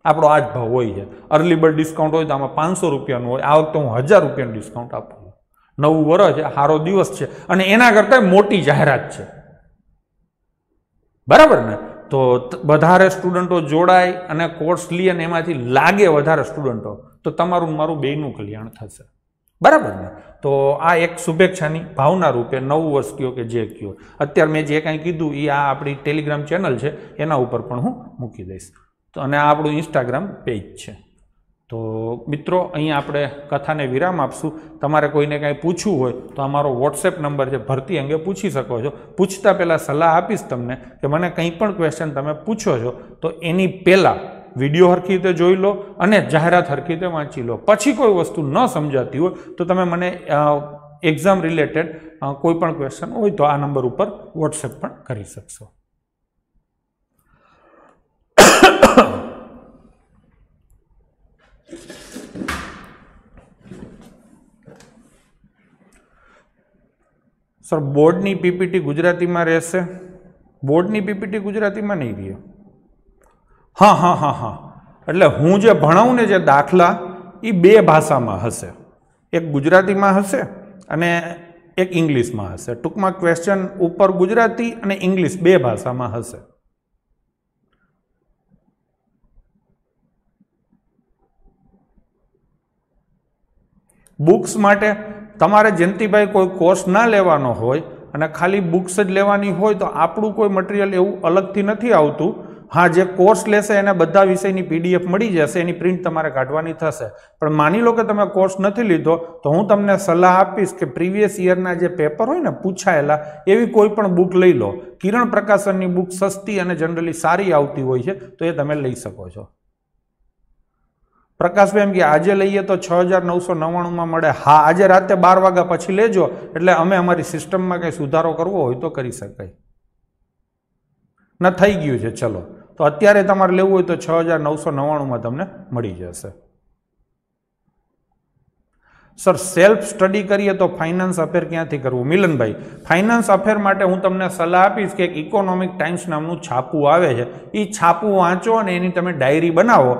આપણો આ જ ભાવ હોય છે. અર્લી બર્ડ ડિસ્કાઉન્ટ હોય તો આમાં પાંચસો રૂપિયાનું હોય. આ વખતે હું હજાર રૂપિયાનું ડિસ્કાઉન્ટ આપું. નવું વર્ષ સારો દિવસ છે. અને એના કરતાં મોટી જાહેરાત છે. બરાબર ને? તો વધારે સ્ટુડન્ટો જોડાય અને કોર્સ લે અને એમાંથી લાગે વધારે સ્ટુડન્ટો તો તમારું મારું બેનું કલ્યાણ થશે. બરાબર ને? તો આ એક શુભેચ્છાની ભાવના રૂપે નવું વર્ષ કયો કે જે કયો અત્યારે મેં જે કાંઈ કીધું એ આ આપણી ટેલિગ્રામ ચેનલ છે, એના ઉપર પણ હું મૂકી દઈશ. તો અને આ આપણું ઇન્સ્ટાગ્રામ પેજ છે. તો મિત્રો અહીંયા આપણે કથાને વિરામ આપશું. તમારે કોઈને કાંઈ પૂછવું હોય તો અમારો વોટ્સએપ નંબર છે, ભરતી અંગે પૂછી શકો છો. પૂછતા પહેલાં સલાહ આપીશ તમને કે મને કંઈ પણ ક્વેશ્ચન તમે પૂછો છો, તો એની પહેલાં વીડિયો હરખી રીતે જોઈ લો અને જાહેરાત હરખી રીતે વાંચી લો. પછી કોઈ વસ્તુ ન સમજાતી હોય તો તમે મને એક્ઝામ રિલેટેડ કોઈ પણ ક્વેશ્ચન હોય તો આ નંબર ઉપર વોટ્સએપ પણ કરી શકશો. સર, બોર્ડની પીપીટી ગુજરાતીમાં રહેશે? બોર્ડની પીપીટી ગુજરાતીમાં નહીં રહે હા હા હા હા. એટલે હું જે ભણાવું ને જે દાખલા એ બે ભાષામાં હશે. એક ગુજરાતીમાં હશે અને એક ઇંગ્લિશમાં હશે. ટૂંકમાં ક્વેશ્ચન ઉપર ગુજરાતી અને ઇંગ્લિશ બે ભાષામાં હશે. બુક્સ માટે તમારે જયંતિભાઈ કોઈ કોર્સ ના લેવાનો હોય અને ખાલી બુક્સ જ લેવાની હોય તો આપણું કોઈ મટીરિયલ એવું અલગથી નથી આવતું. હા, જે કોર્સ લેશે એને બધા વિષયની પીડીએફ મળી જશે, એની પ્રિન્ટ તમારે કાઢવાની થશે. પણ માની લો કે તમે કોર્સ નથી લીધો, તો હું તમને સલાહ આપીશ કે પ્રીવિયસ યરના જે પેપર હોય ને પૂછાયેલા, એવી કોઈ પણ બુક લઈ લો. કિરણ પ્રકાશનની બુક સસ્તી અને જનરલી સારી આવતી હોય છે, તો એ તમે લઈ શકો છો. પ્રકાશભાઈ એમ કે આજે લઈએ તો છ હજાર નવસો નવ્વાણુંમાં મળે. હા, આજે રાતે બાર વાગ્યા પછી લેજો. એટલે અમે અમારી સિસ્ટમમાં કંઈ સુધારો કરવો હોય તો કરી શકાય. ના, થઈ ગયું છે, ચલો. તો અત્યારે તમારે લેવું હોય તો છ હજાર નવસો નવ્વાણુંમાં તમને મળી જશે. સર સેલ્ફ સ્ટડી કરીએ તો ફાઇનાન્સ અફેર ક્યાંથી કરવું? મિલનભાઈ ફાઇનાન્સ અફેર માટે હું તમને સલાહ આપીશ કે એક ઇકોનોમિક ટાઈમ્સ નામનું છાપું આવે છે. એ છાપું વાંચો અને એની તમે ડાયરી બનાવો.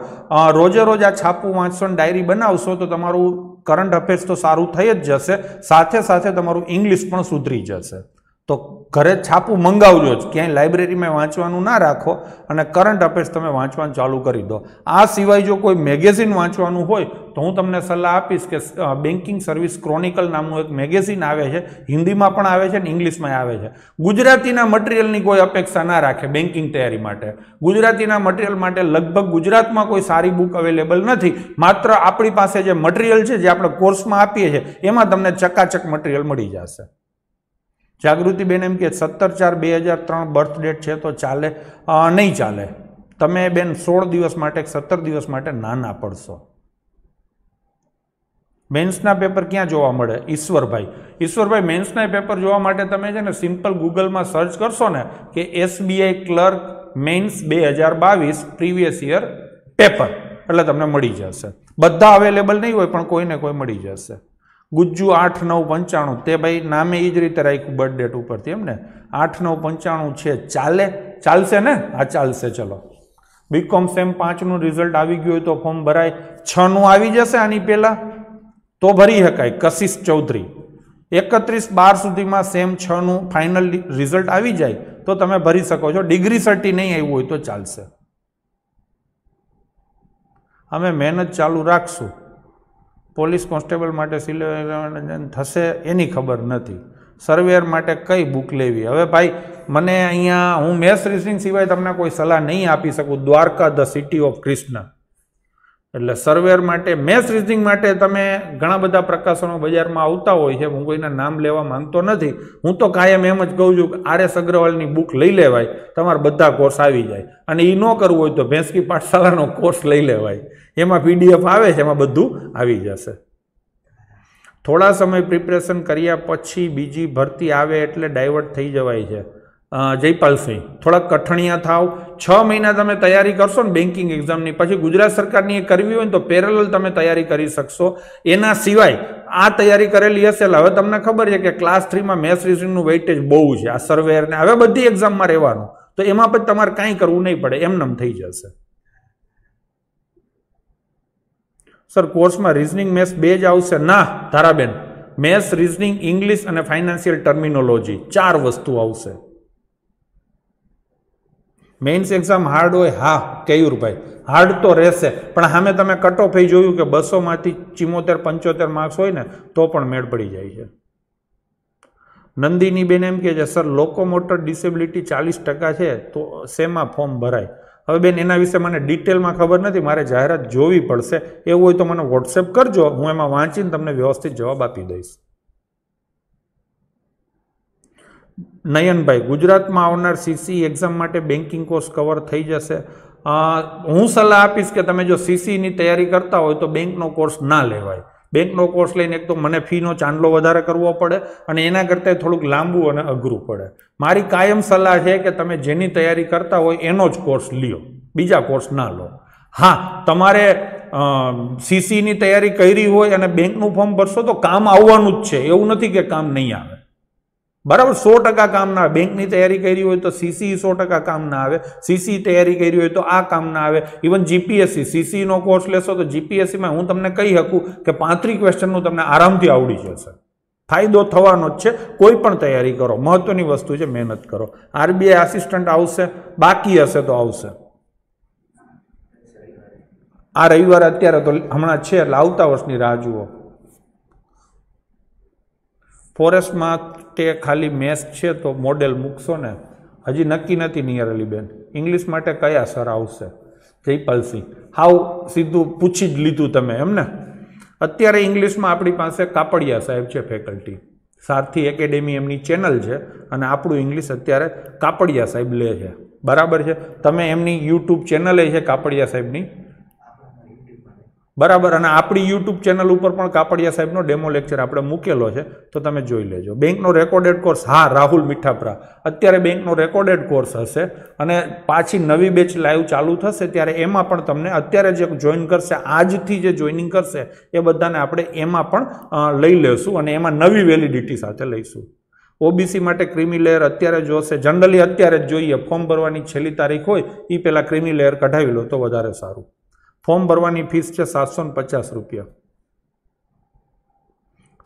રોજે રોજ આ છાપું વાંચશો અને ડાયરી બનાવશો તો તમારું કરંટ અફેર્સ તો સારું થઈ જ જશે. સાથે સાથે તમારું ઇંગ્લિશ પણ સુધરી જશે. તો ઘરે છાપું મંગાવજો જ. ક્યાંય લાઇબ્રેરીમાં વાંચવાનું ના રાખો અને કરંટ અફેર્સ તમે વાંચવાનું ચાલુ કરી દો. આ સિવાય જો કોઈ મેગેઝિન વાંચવાનું હોય, તો હું તમને સલાહ આપીશ કે બેન્કિંગ સર્વિસ ક્રોનિકલ નામનું એક મેગેઝિન આવે છે. હિન્દીમાં પણ આવે છે અને ઇંગ્લિશમાં આવે છે. ગુજરાતીના મટીરિયલની કોઈ અપેક્ષા ના રાખે બેન્કિંગ તૈયારી માટે. ગુજરાતીના મટીરિયલ માટે લગભગ ગુજરાતમાં કોઈ સારી બુક અવેલેબલ નથી. માત્ર આપણી પાસે જે મટીરિયલ છે, જે આપણે કોર્સમાં આપીએ છીએ, એમાં તમને ચકાચક મટીરિયલ મળી જશે. જાગૃતિબેન એમ કે સત્તર ચાર બે હજાર ત્રણ બર્થ ડેટ છે તો ચાલે. નહીં ચાલે. તમે બેન સોળ દિવસ માટે સત્તર દિવસ માટે નાના પડશો. મેન્સના પેપર ક્યાં જોવા મળે? ઈશ્વરભાઈ. ઈશ્વરભાઈ, મેન્સના પેપર જોવા માટે તમે છે ને સિમ્પલ ગૂગલમાં સર્ચ કરશો ને કે એસબીઆઈ ક્લર્ક મેન્સ બે હજાર બાવીસ પ્રીવિયસ યર પેપર. એટલે તમને મળી જશે. બધા અવેલેબલ નહીં હોય, પણ કોઈને કોઈ મળી જશે. ગુજ્જુ આઠ નવ પંચાણું. તે ભાઈ નામે એ જ રીતે રાખ્યું બર્થ ડેટ ઉપરથી એમ ને? આઠ નવ પંચાણું છે, ચાલે? ચાલશે ને? હા, ચાલશે, ચલો. બીકોમ સેમ પાંચનું રિઝલ્ટ આવી ગયું હોય તો ફોર્મ ભરાય. છનું આવી જશે આની પહેલાં? તો ભરી શકાય, કશિશ ચૌધરી. એકત્રીસ બાર સુધીમાં સેમ છનું ફાઇનલ રિઝલ્ટ આવી જાય, તો તમે ભરી શકો છો. ડિગ્રી સર્ટી નહીં આવ્યું હોય તો ચાલશે. અમે મહેનત ચાલુ રાખશું. પોલીસ કોન્સ્ટેબલ માટે સિલેક્શન થશે એની ખબર નથી. સર્વેયર માટે કઈ બુક લેવી? હવે ભાઈ, મને અહીંયા હું મેસ રિઝનિંગ સિવાય તમને કોઈ સલાહ નહીં આપી શકું. Dwarka the city of Krishna. એટલે સર્વેયર માટે, મેસ રિઝનિંગ માટે તમે ઘણા બધા પ્રકાશનો બજારમાં આવતા હોય છે. હું કોઈના નામ લેવા માંગતો નથી. હું તો કાયમ એમ જ કહું છું કે આર એસ અગ્રવાલની બુક લઈ લેવાય. તમારા બધા કોર્સ આવી જાય. અને એ ન કરવું હોય તો ભેંસકી પાઠશાળાનો કોર્સ લઈ લેવાય. એમાં પીડીએફ આવે છે, એમાં બધું આવી જશે. થોડા સમય પ્રિપરેશન કર્યા પછી બીજી ભરતી આવે એટલે ડાયવર્ટ થઈ જવાય છે. જયપાલસિંહ થોડાક કઠણિયા થાવ. છ મહિના તમે તૈયારી કરશો ને બેન્કિંગ એક્ઝામની પછી ગુજરાત સરકારની એ કરવી હોય ને તો પેરેલલ તમે તૈયારી કરી શકશો. એના સિવાય આ તૈયારી કરેલી હશે એટલે હવે તમને ખબર છે કે ક્લાસ થ્રીમાં મેથ્સ રિઝનિંગનું વેઇટેજ બહુ છે. આ સર્વેયરને હવે બધી એક્ઝામમાં રહેવાનું. તો એમાં પછી તમારે કાંઈ કરવું નહીં પડે એમનેમ થઈ જશે. સર કોર્સમાં રિઝનિંગ મેથ્સ બે જ આવશે. ના, ધારાબેન મેથ્સ રિઝનિંગ ઇંગ્લિશ અને ફાઇનાન્શિયલ ટર્મિનોલોજી ચાર વસ્તુ આવશે. મેઇન્સ એક્ઝામ હાર્ડ હોય? હા કેયુરભાઈ હાર્ડ તો રહેશે. પણ સામે તમે કટ ઓફ જોયું કે બસોમાંથી ચિમોતેર, પંચોતેર માર્ક્સ હોય ને, તો પણ મેળ પડી જાય છે. નંદિની બેન એમ કે છે સર લોકોમોટર ડિસેબિલિટી ચાલીસ ટકા છે, તો શેમાં ફોર્મ ભરાય? હવે બેન, એના વિશે મને ડિટેલમાં ખબર નથી, મારે જાહેરાત જોવી પડશે. એવું હોય તો મને વોટ્સએપ કરજો, હું એમાં વાંચીને તમને વ્યવસ્થિત જવાબ આપી દઈશ. નયનભાઈ, ગુજરાતમાં આવનાર સીસી એક્ઝામ માટે બેન્કિંગ કોર્સ કવર થઈ જશે. હું સલાહ આપીશ કે તમે જો સીસીની તૈયારી કરતા હોય તો બેંકનો કોર્સ ના લેવાય. બેંકનો કોર્સ લઈને એક તો મને ફીનો ચાંદલો વધારે કરવો પડે અને એના કરતાં થોડુંક લાંબુ અને અઘરું પડે. મારી કાયમ સલાહ છે કે તમે જેની તૈયારી કરતા હોય એનો જ કોર્સ લ્યો, બીજા કોર્સ ના લો. હા, તમારે સીસીની તૈયારી કરી હોય અને બેંકનું ફોર્મ ભરશો તો કામ આવવાનું જ છે. એવું નથી કે કામ નહીં આવે. બરાબર, સો ટકા કામ ના આવે. બેંકની તૈયારી કરી હોય તો સીસી સો ટકા કામ ના આવે. સીસી તૈયારી કરી હોય તો આ કામ ના આવે. ઇવન જીપીએસસી સીસીનો કોર્સ લેશો તો જીપીએસસીમાં હું તમને કહી શકું કે પાંત્રીસ ક્વેશ્ચનનું તમને આરામથી આવડી જશે. ફાયદો થવાનો જ છે. કોઈ પણ તૈયારી કરો. મહત્વની વસ્તુ છે, મહેનત કરો. આરબીઆઈ આસિસ્ટન્ટ આવશે, બાકી હશે તો આવશે. આ રવિવાર અત્યારે તો હમણાં છે, એટલે આવતા વર્ષની રાહ જુઓ. ફોરેસ્ટ માટે ખાલી મેસ છે તો મોડેલ મૂકશો ને. હજી નક્કી નથી નિયર અલીબેન ઇંગ્લિશ માટે કયા સર આવશે? જયપાલસિંહ. હાવ સીધું પૂછી જ લીધું તમે, એમ ને? અત્યારે ઇંગ્લિશમાં આપણી પાસે કાપડિયા સાહેબ છે ફેકલ્ટી સારથી એકેડેમી એમની ચેનલ છે અને આપણું ઇંગ્લિશ અત્યારે કાપડિયા સાહેબ લે છે. બરાબર છે? તમે એમની યુટ્યુબ ચેનલે છે કાપડિયા સાહેબની. બરાબર, અને આપણી યુટ્યુબ ચેનલ ઉપર પણ કાપડિયા સાહેબનો ડેમો લેક્ચર આપણે મૂકેલો છે, તો તમે જોઈ લેજો. બેંકનો રેકોર્ડેડ કોર્સ હા, રાહુલ મીઠાપરા. અત્યારે બેંકનો રેકોર્ડેડ કોર્સ હશે, અને પાછી નવી બેચ લાઈવ ચાલુ થશે, ત્યારે એમાં પણ તમને અત્યારે જે જોઈન કરશે, આજથી જે જોઈનિંગ કરશે, એ બધાને આપણે એમાં પણ લઈ લેશું, અને એમાં નવી વેલિડિટી સાથે લઈશું. ઓબીસી માટે ક્રિમી લેયર અત્યારે જોશે જનરલી અત્યારે જ જોઈએ ફોર્મ ભરવાની છેલ્લી તારીખ હોય એ પહેલાં ક્રિમી લેયર કઢાવી લો તો વધારે સારું. ફોર્મ ભરવાની ફીસ છે સાતસો ને પચાસ રૂપિયા.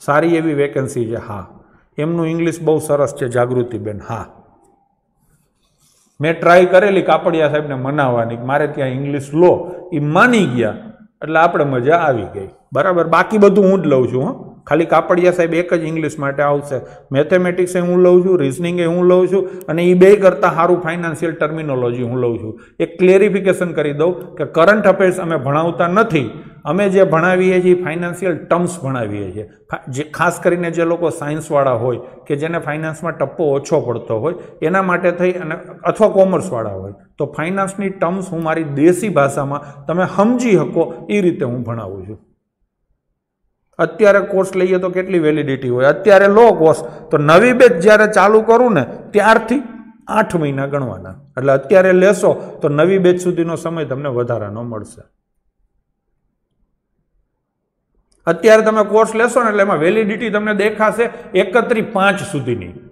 સારી એવી વેકેન્સી છે, હા. એમનું ઇંગ્લિશ બહુ સરસ છે, જાગૃતિબેન, હા. મેં ટ્રાય કરેલી કાપડિયા સાહેબને મનાવવાની મારે ત્યાં ઇંગ્લિશ લો. એ માની ગયા, એટલે આપણે મજા આવી ગઈ. બરાબર? બાકી બધું હું જ લઉં છું, હં. ખાલી કાપડિયા સાહેબ એક જ ઇંગ્લિશ માટે આવશે. મેથેમેટિક્સ હું લઉં છું રિઝનિંગ હું લઉં છું, અને એ બે કરતાં સારું ફાઇનાન્શિયલ ટર્મિનોલોજી હું લઉં છું. એક ક્લેરિફિકેશન કરી દઉં કે કરંટ અફેર્સ અમે ભણાવતા નથી. અમે જે ભણાવીએ છીએ ફાઇનાન્શિયલ ટર્મ્સ ભણાવીએ છીએ. જે, ખાસ કરીને જે લોકો સાયન્સવાળા હોય, કે જેને ફાઇનાન્સમાં ટપ્પો ઓછો પડતો હોય, એના માટે થઈ અને, અથવા કોમર્સવાળા હોય, તો ફાઇનાન્સની ટર્મ્સ હું મારી દેશી ભાષામાં તમે સમજી શકો એ રીતે હું ભણાવું છું. અત્યારે કોર્સ લઈએ તો કેટલી વેલિડિટી હોય? અત્યારે લો કોર્સ તો નવી બેચ જ્યારે ચાલુ કરું ને, ત્યારથી આઠ મહિના ગણવાના. એટલે અત્યારે લેશો તો નવી બેચ સુધીનો સમય તમને વધારાનો મળશે. અત્યારે તમે કોર્સ લેશો ને એટલે એમાં વેલિડિટી તમને દેખાશે એકત્રીસ પાંચ સુધીની.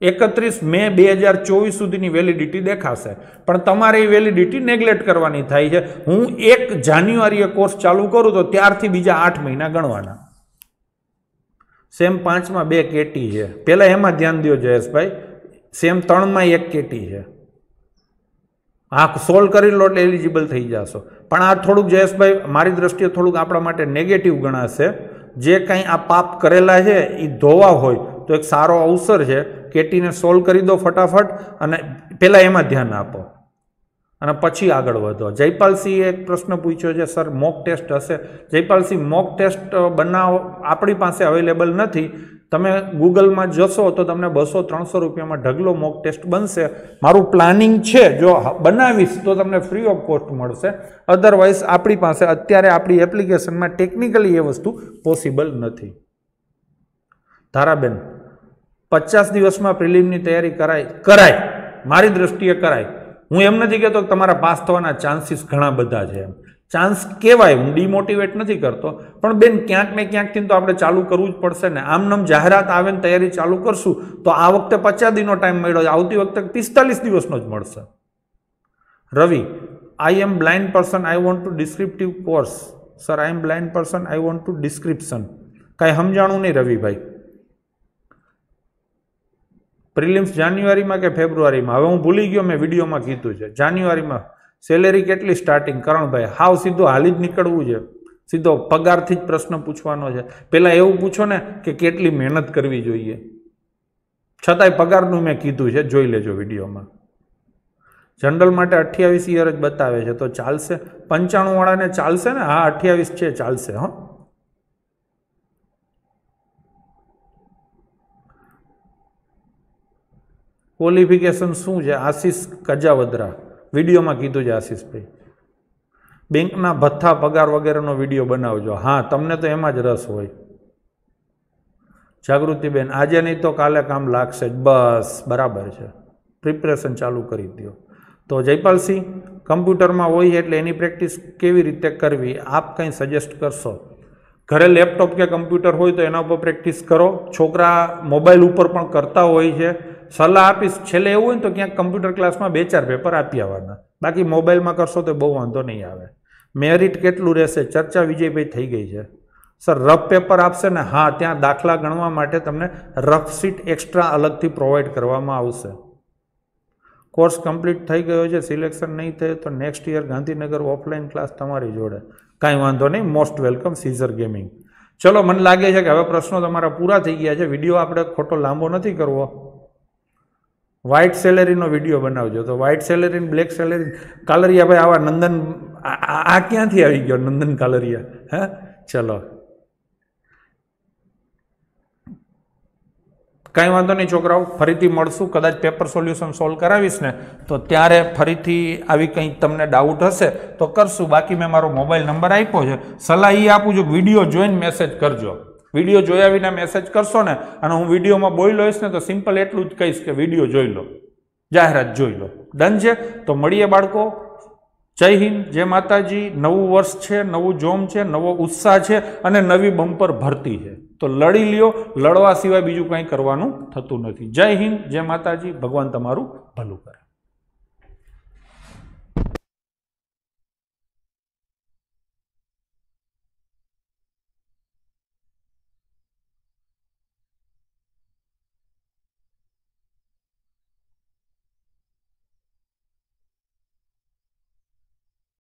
એકત્રીસ મે બે હજાર ચોવીસ સુધીની વેલિડિટી દેખાશે. પણ તમારે એ વેલિડિટી નેગ્લેક્ટ કરવાની થાય છે. હું એક જાન્યુઆરીએ કોર્સ ચાલુ કરું તો ત્યારથી બીજા આઠ મહિના ગણવાના. સેમ પાંચમાં બે કેટી છે. પહેલાં એમાં ધ્યાન દો જયેશભાઈ. સેમ ત્રણમાં એક કેટી છે. આ સોલ્વ કરી લો એટલે એલિજિબલ થઈ જશો. પણ આ થોડુંક જયેશભાઈ, મારી દ્રષ્ટિએ થોડુંક આપણા માટે નેગેટિવ ગણાશે. જે કાંઈ આ પાપ કરેલા છે એ ધોવા હોય તો એક સારો અવસર છે. કેટીને સોલ્વ કરી દો ફટાફટ અને પહેલાં એમાં ધ્યાન આપો. અને પછી આગળ વધો. જયપાલસિંહે એક પ્રશ્ન પૂછ્યો છે, સર, મોક ટેસ્ટ હશે? જયપાલસિંહ, મોક ટેસ્ટ બનાવો આપણી પાસે અવેલેબલ નથી. તમે ગૂગલમાં જશો તો તમને બસો ત્રણસો રૂપિયામાં ઢગલો મોક ટેસ્ટ બનશે. મારું પ્લાનિંગ છે, જો બનાવીશ તો તમને ફ્રી ઓફ કોસ્ટ મળશે. અધરવાઇઝ આપણી પાસે અત્યારે આપણી એપ્લિકેશનમાં ટેકનિકલી એ વસ્તુ પોસિબલ નથી. ધારાબેન પચાસ દિવસમાં પ્રિલિમની તૈયારી કરાય કરાય. મારી દ્રષ્ટિએ કરાય. હું એમ નથી કહેતો કે તમારા પાસ થવાના ચાન્સીસ ઘણા બધા છે એમ. ચાન્સ કહેવાય, હું ડિમોટિવેટ નથી કરતો. પણ બેન, ક્યાંક ને ક્યાંકથી તો આપણે ચાલુ કરવું જ પડશે ને. આમ નામ જાહેરાત આવે ને તૈયારી ચાલુ કરશું, તો આ વખતે પચાસ દિનનો ટાઈમ મળ્યો આવતી વખતે પિસ્તાલીસ દિવસનો જ મળશે. Ravi I am blind person I want to descriptive course sir I am blind person I want to description કાંઈ સમજાણું નહીં રવિભાઈ. પ્રિલિમ્સ જાન્યુઆરીમાં કે ફેબ્રુઆરીમાં? હવે હું ભૂલી ગયો, મેં વિડીયોમાં કીધું છે. જાન્યુઆરીમાં સેલેરી કેટલી સ્ટાર્ટિંગ કરણભાઈ, હાવ સીધો હાલી જ નીકળવું છે. સીધો પગારથી જ પ્રશ્ન પૂછવાનો છે. પહેલાં એવું પૂછો ને કે કેટલી મહેનત કરવી જોઈએ. છતાંય પગારનું મેં કીધું છે. જોઈ લેજો વિડીયોમાં. જનરલ માટે અઠ્યાવીસ યર જ બતાવે છે. તો ચાલશે? પંચાણુંવાળાને ચાલશે ને? હા, અઠ્યાવીસ છે, ચાલશે, હં. ક્વોલિફિકેશન શું છે? આશીષ કજાવદરા. વિડીયોમાં કીધું છે આશીષભાઈ. બેંકના ભથ્થા પગાર વગેરેનો વીડિયો બનાવજો. હા, તમને તો એમાં જ રસ હોય. જાગૃતિબેન આજે નહીં તો કાલે કામ લાગશે જ. બસ, બરાબર છે. પ્રિપરેશન ચાલુ કરી દો તો જયપાલસિંહ, કમ્પ્યુટરમાં હોય એટલે એની પ્રેક્ટિસ કેવી રીતે કરવી? આપ કંઈ સજેસ્ટ કરશો? ઘરે લેપટોપ કે કમ્પ્યુટર હોય તો એના ઉપર પ્રેક્ટિસ કરો. છોકરા મોબાઈલ ઉપર પણ કરતા હોય છે. સલાહ આપીશ. છેલ્લે એવું હોય ને તો ક્યાંક કમ્પ્યુટર ક્લાસમાં બે ચાર પેપર આપી આવવાના. બાકી મોબાઈલમાં કરશો તો બહુ વાંધો નહીં આવે. મેરિટ કેટલું રહેશે? ચર્ચા વિજયભાઈ થઈ ગઈ છે. સર રફ પેપર આપશે ને? હા, ત્યાં દાખલા ગણવા માટે તમને રફ સીટ એક્સ્ટ્રા અલગથી પ્રોવાઈડ કરવામાં આવશે. કોર્સ કમ્પ્લીટ થઈ ગયો છે. સિલેક્શન નહીં થયું તો next year Gandhinagar offline class તમારી જોડે. કાંઈ વાંધો નહીં. મોસ્ટ વેલકમ સીઝર ગેમિંગ ચલો, મને લાગે છે કે હવે પ્રશ્નો તમારા પૂરા થઈ ગયા છે. વીડિયો આપણે ખોટો લાંબો નથી કરવો. વ્હાઇટ સેલેરીનો વીડિયો બનાવજો. તો white salary black salary Kalariya ભાઈ આવા નંદન, આ ક્યાંથી આવી ગયો નંદન કાલરિયા? હે? ચલો. કાંઈ વાંધો નહીં છોકરાઓ, ફરીથી મળશું. કદાચ પેપર સોલ્યુશન સોલ્વ કરાવીશ ને, તો ત્યારે ફરીથી આવી કંઈ તમને ડાઉટ હશે, તો કરશું. બાકી મેં મારો મોબાઈલ નંબર આપ્યો છે. સલાહ એ આપું છું વીડિયો જોઈને મેસેજ કરજો. વીડિયો જોયા વિના મેસેજ કરશો ને, અને હું વિડીયોમાં બોલ્યો લઈશ ને તો સિમ્પલ એટલું જ કહીશ કે વીડિયો જોઈ લો, જાહેરાત જોઈ લો. ડન છે? તો મળીએ બાળકો. જય હિન્દ, જય માતાજી. નવું વર્ષ છે, નવું જોમ છે, નવો ઉત્સાહ છે, અને નવી બમ્પર ભરતી છે. તો લડી લ્યો, લડવા સિવાય બીજું કંઈ કરવાનું થતું નથી. જય હિન્દ, જય માતાજી. ભગવાન તમારું ભલું કરે.